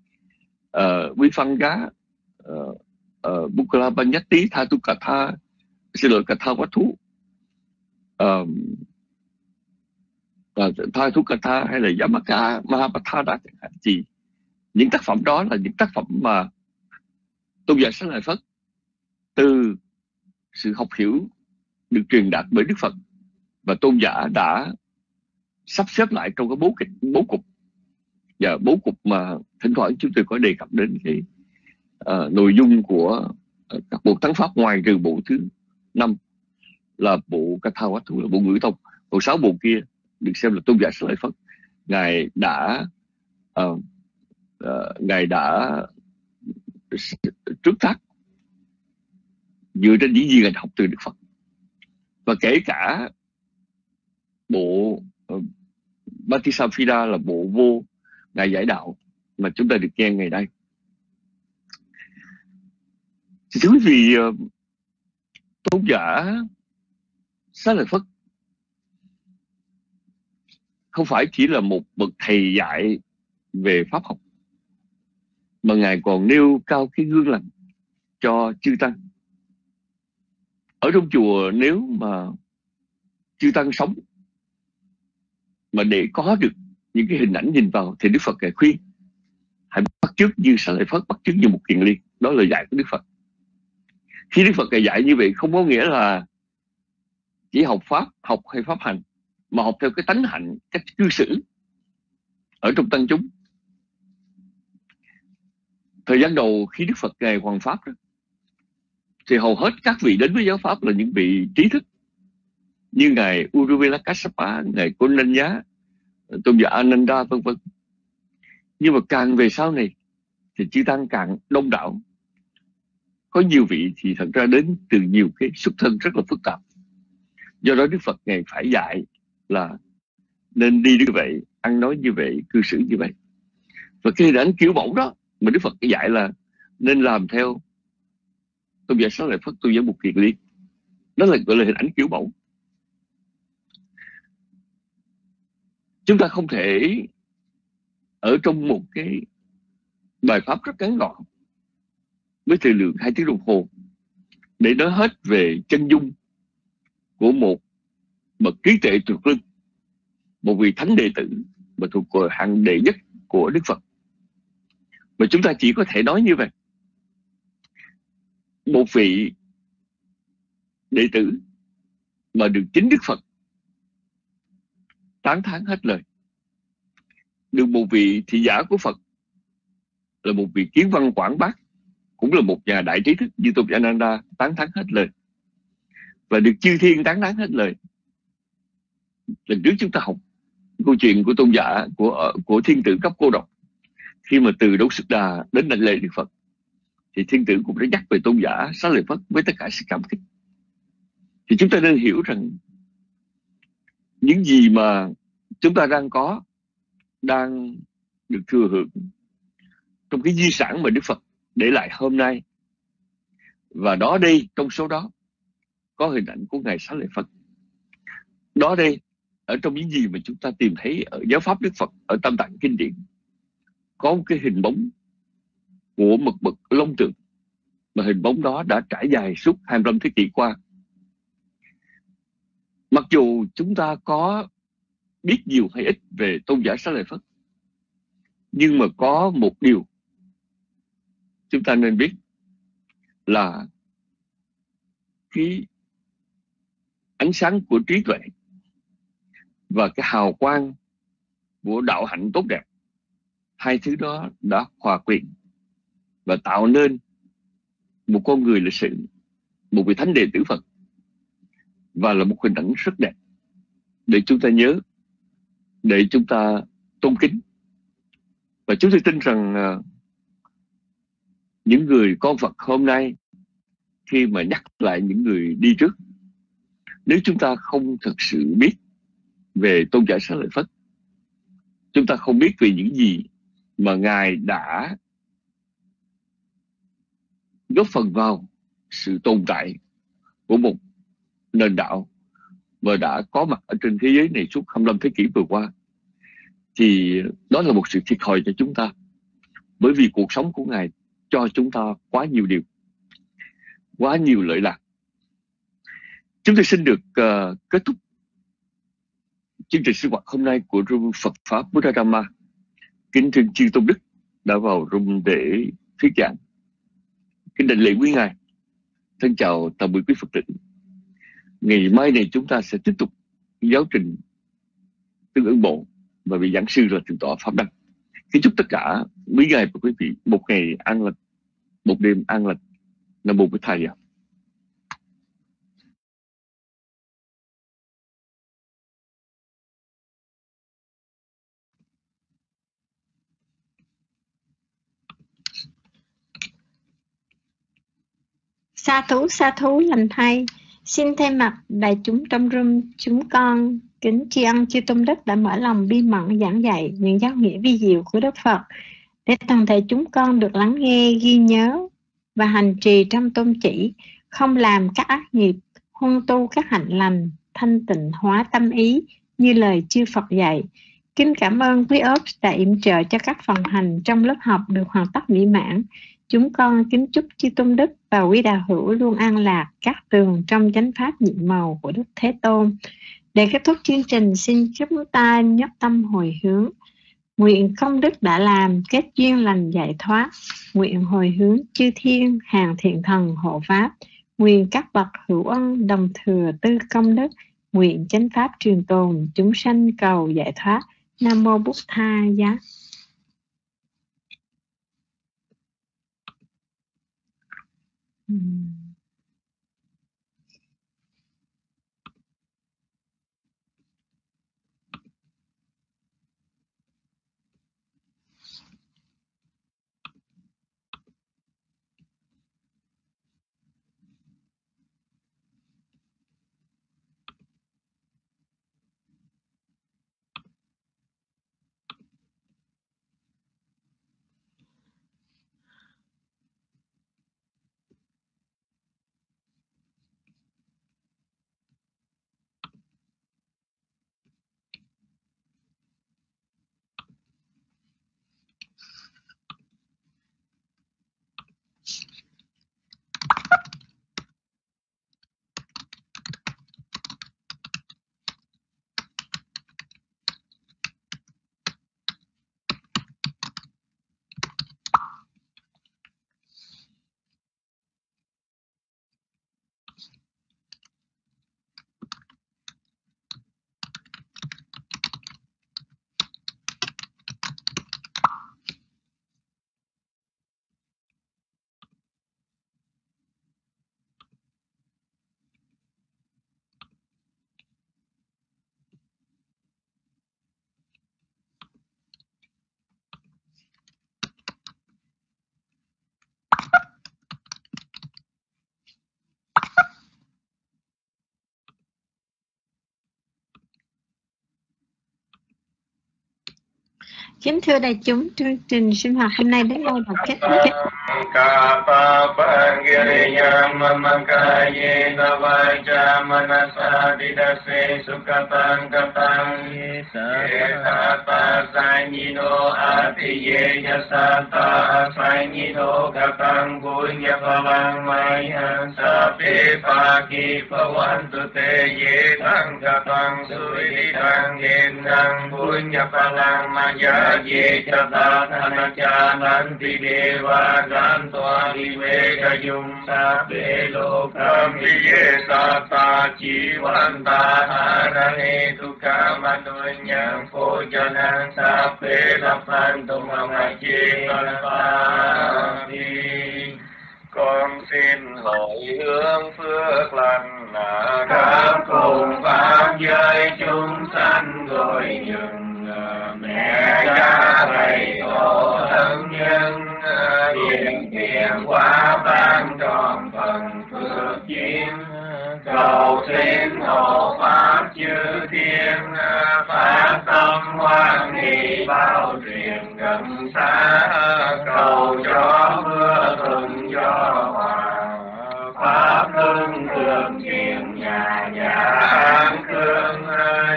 C: ờ, uh, Vifanga, uh, ờ, uh, ờ, Bukala Banyati, Thatu Katha, xin lỗi Katha Quá Thú, um, uh, Thatu Katha hay là Yamaka Mahapathada thì những tác phẩm đó là những tác phẩm mà tôn giả Sáng Lợi Phất từ sự học hiểu được truyền đạt bởi Đức Phật và tôn giả đã sắp xếp lại trong cái bố kịch bố cục. Và bố cục mà thỉnh thoảng chúng tôi có đề cập đến cái uh, ờ, nội dung của uh, các bộ thắng pháp ngoài trừ bộ thứ năm là bộ Katha là bộ ngữ thông bộ sáu bộ kia được xem là tôn giả Sở Lợi Phất. Ngài đã uh, uh, ngài đã trước tác dựa trên những gì ngài học từ Đức Phật. Và kể cả bộ ờ, uh, Batisafida là bộ vô ngài giải đạo mà chúng ta được nghe ngày đây thì thưa quý vị tôn giả Xá Lợi Phất. Không phải chỉ là một bậc thầy dạy về pháp học, mà ngài còn nêu cao cái gương lành cho chư tăng. Ở trong chùa nếu mà chư tăng sống, mà để có được những cái hình ảnh nhìn vào thì Đức Phật ngài khuyên, hãy bắt chước như sở lợi Phất, bắt chước như một kiền liên. Đó là dạy của Đức Phật. Khi Đức Phật ngài dạy như vậy không có nghĩa là chỉ học pháp học hay pháp hành mà học theo cái tánh hạnh cách cư xử ở trong tăng chúng. Thời gian đầu khi Đức Phật ngày hoàng pháp đó, thì hầu hết các vị đến với giáo pháp là những vị trí thức như ngài Uruvela Kassapa, ngài Giá tôn giả Ananda vân vân. Nhưng mà càng về sau này thì chư tăng càng đông đảo. Có nhiều vị thì thật ra đến từ nhiều cái xuất thân rất là phức tạp do đó đức phật ngày phải dạy là nên đi như vậy, ăn nói như vậy, cư xử như vậy. Và cái hình ảnh kiểu mẫu đó mà đức phật dạy là nên làm theo tôn giả sáu lợi phất, tôn giả một kiệt liên. Đó là, gọi là hình ảnh kiểu mẫu. Chúng ta không thể ở trong một cái bài pháp rất ngắn gọn với thời lượng hai tiếng đồng hồ để nói hết về chân dung của một bậc trí tuệ tuyệt lưng một vị thánh đệ tử mà thuộc hạng đệ nhất của Đức Phật. Mà chúng ta chỉ có thể nói như vậy. Một vị đệ tử mà được chính Đức Phật tán thán hết lời, được một vị thị giả của Phật, là một vị kiến văn quảng bác cũng là một nhà đại trí thức như Tục Ananda tán thán hết lời và được chư thiên tán thán hết lời. Lần trước chúng ta học câu chuyện của tôn giả của ờ, của thiên tử cấp cô độc. Khi mà từ đấu sức đà đến đảnh lễ đức phật, thì thiên tử cũng đã nhắc về tôn giả xá lợi phất với tất cả sự cảm kích. Thì chúng ta nên hiểu rằng những gì mà chúng ta đang có, đang được thừa hưởng trong cái di sản mà đức phật để lại hôm nay, và đó đây trong số đó có hình ảnh của ngài xá lợi phật. Đó đây, ở trong những gì mà chúng ta tìm thấy ở giáo pháp đức phật ở tam tạng kinh điển, có một cái hình bóng của mực bực long trường mà hình bóng đó đã trải dài suốt 25 thế kỷ qua. Mặc dù chúng ta có biết nhiều hay ít về tôn giả xá lợi phất nhưng mà có một điều chúng ta nên biết là cái ánh sáng của trí tuệ và cái hào quang của đạo hạnh tốt đẹp. Hai thứ đó đã hòa quyện và tạo nên một con người lịch sử một vị thánh đệ tử Phật, và là một hình ảnh rất đẹp để chúng ta nhớ, để chúng ta tôn kính. Và chúng tôi tin rằng à, những người con Phật hôm nay khi mà nhắc lại những người đi trước nếu chúng ta không thực sự biết về tôn giả xá lợi Phất, chúng ta không biết về những gì mà Ngài đã góp phần vào sự tồn tại của một nền đạo mà đã có mặt ở trên thế giới này suốt 25 thế kỷ vừa qua, thì đó là một sự thiệt thòi cho chúng ta. Bởi vì cuộc sống của Ngài cho chúng ta quá nhiều điều, quá nhiều lợi lạc chúng tôi xin được uh, kết thúc chương trình sinh hoạt hôm nay của Room Phật Pháp Buddha Dhamma. Kính thưa chư tôn đức đã vào room để thuyết giảng. Kính định lễ quý ngài. Thân chào tạm biệt quý phật tử. Ngày mai này chúng ta sẽ tiếp tục giáo trình tương ứng bộ và vị giảng sư là thượng tọa pháp đăng. Kính chúc tất cả quý ngài và quý vị một ngày an lành một đêm an lành. Nam mô bổn thầy ạ.
B: Sa thú, sa thú lành thay. Xin thay mặt đại chúng trong room, chúng con kính tri ân chư tôn đức đã mở lòng bi mẫn giảng dạy những giáo nghĩa vi diệu của Đức Phật để toàn thể chúng con được lắng nghe, ghi nhớ và hành trì trong tôn chỉ, không làm các ác nghiệp, huân tu các hạnh lành, thanh tịnh hóa tâm ý như lời chư Phật dạy. Kính cảm ơn quý ốp đã yểm trợ cho các phần hành trong lớp học được hoàn tất mỹ mãn. Chúng con kính chúc chư Tôn Đức và quý đạo hữu luôn an lạc các tường trong chánh pháp nhiệm màu của Đức Thế Tôn. Để kết thúc chương trình, xin chúng ta nhất tâm hồi hướng. Nguyện công đức đã làm kết duyên lành giải thoát. Nguyện hồi hướng chư thiên hàng thiện thần hộ pháp. Nguyện các bậc hữu ân đồng thừa tư công đức. Nguyện chánh pháp truyền tồn chúng sanh cầu giải thoát. Nam mô Bút Tha Giá. Mm-hmm. Kính thưa đại chúng, chương trình sinh hoạt hôm nay đến đây là kết thúc.
E: Ka pa pa giriyam mamakaye navaja manasa didase sukatang katang Yesata sanyino atiye yasata sanyino katang punya palang mayan sape pagi pawantu te ye tang katang suri tang yen nang punya palang maya nanti deva gantoa viveka yung sape lokam ye sata chiwanta harane tukamanunyang pujanan sape lapan tumamachi palpati con xin hội hướng phước lành là các cùng pháp giới chúng sanh gọi dừng mẹ cha thầy tổ thân nhân hiện tiền quá ban tròn phần phước duyên cầu xin hộ pháp chư thiên phát tâm hoan hỷ bao truyền gần xa cầu cho mưa thuận cho hòa pháp luân thường thiện nhà nhà an thương,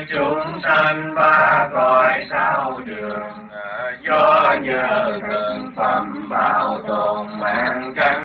E: chúng trên ba cõi sao đường ờ, do nhờ thượng phẩm bảo tồn mạng căn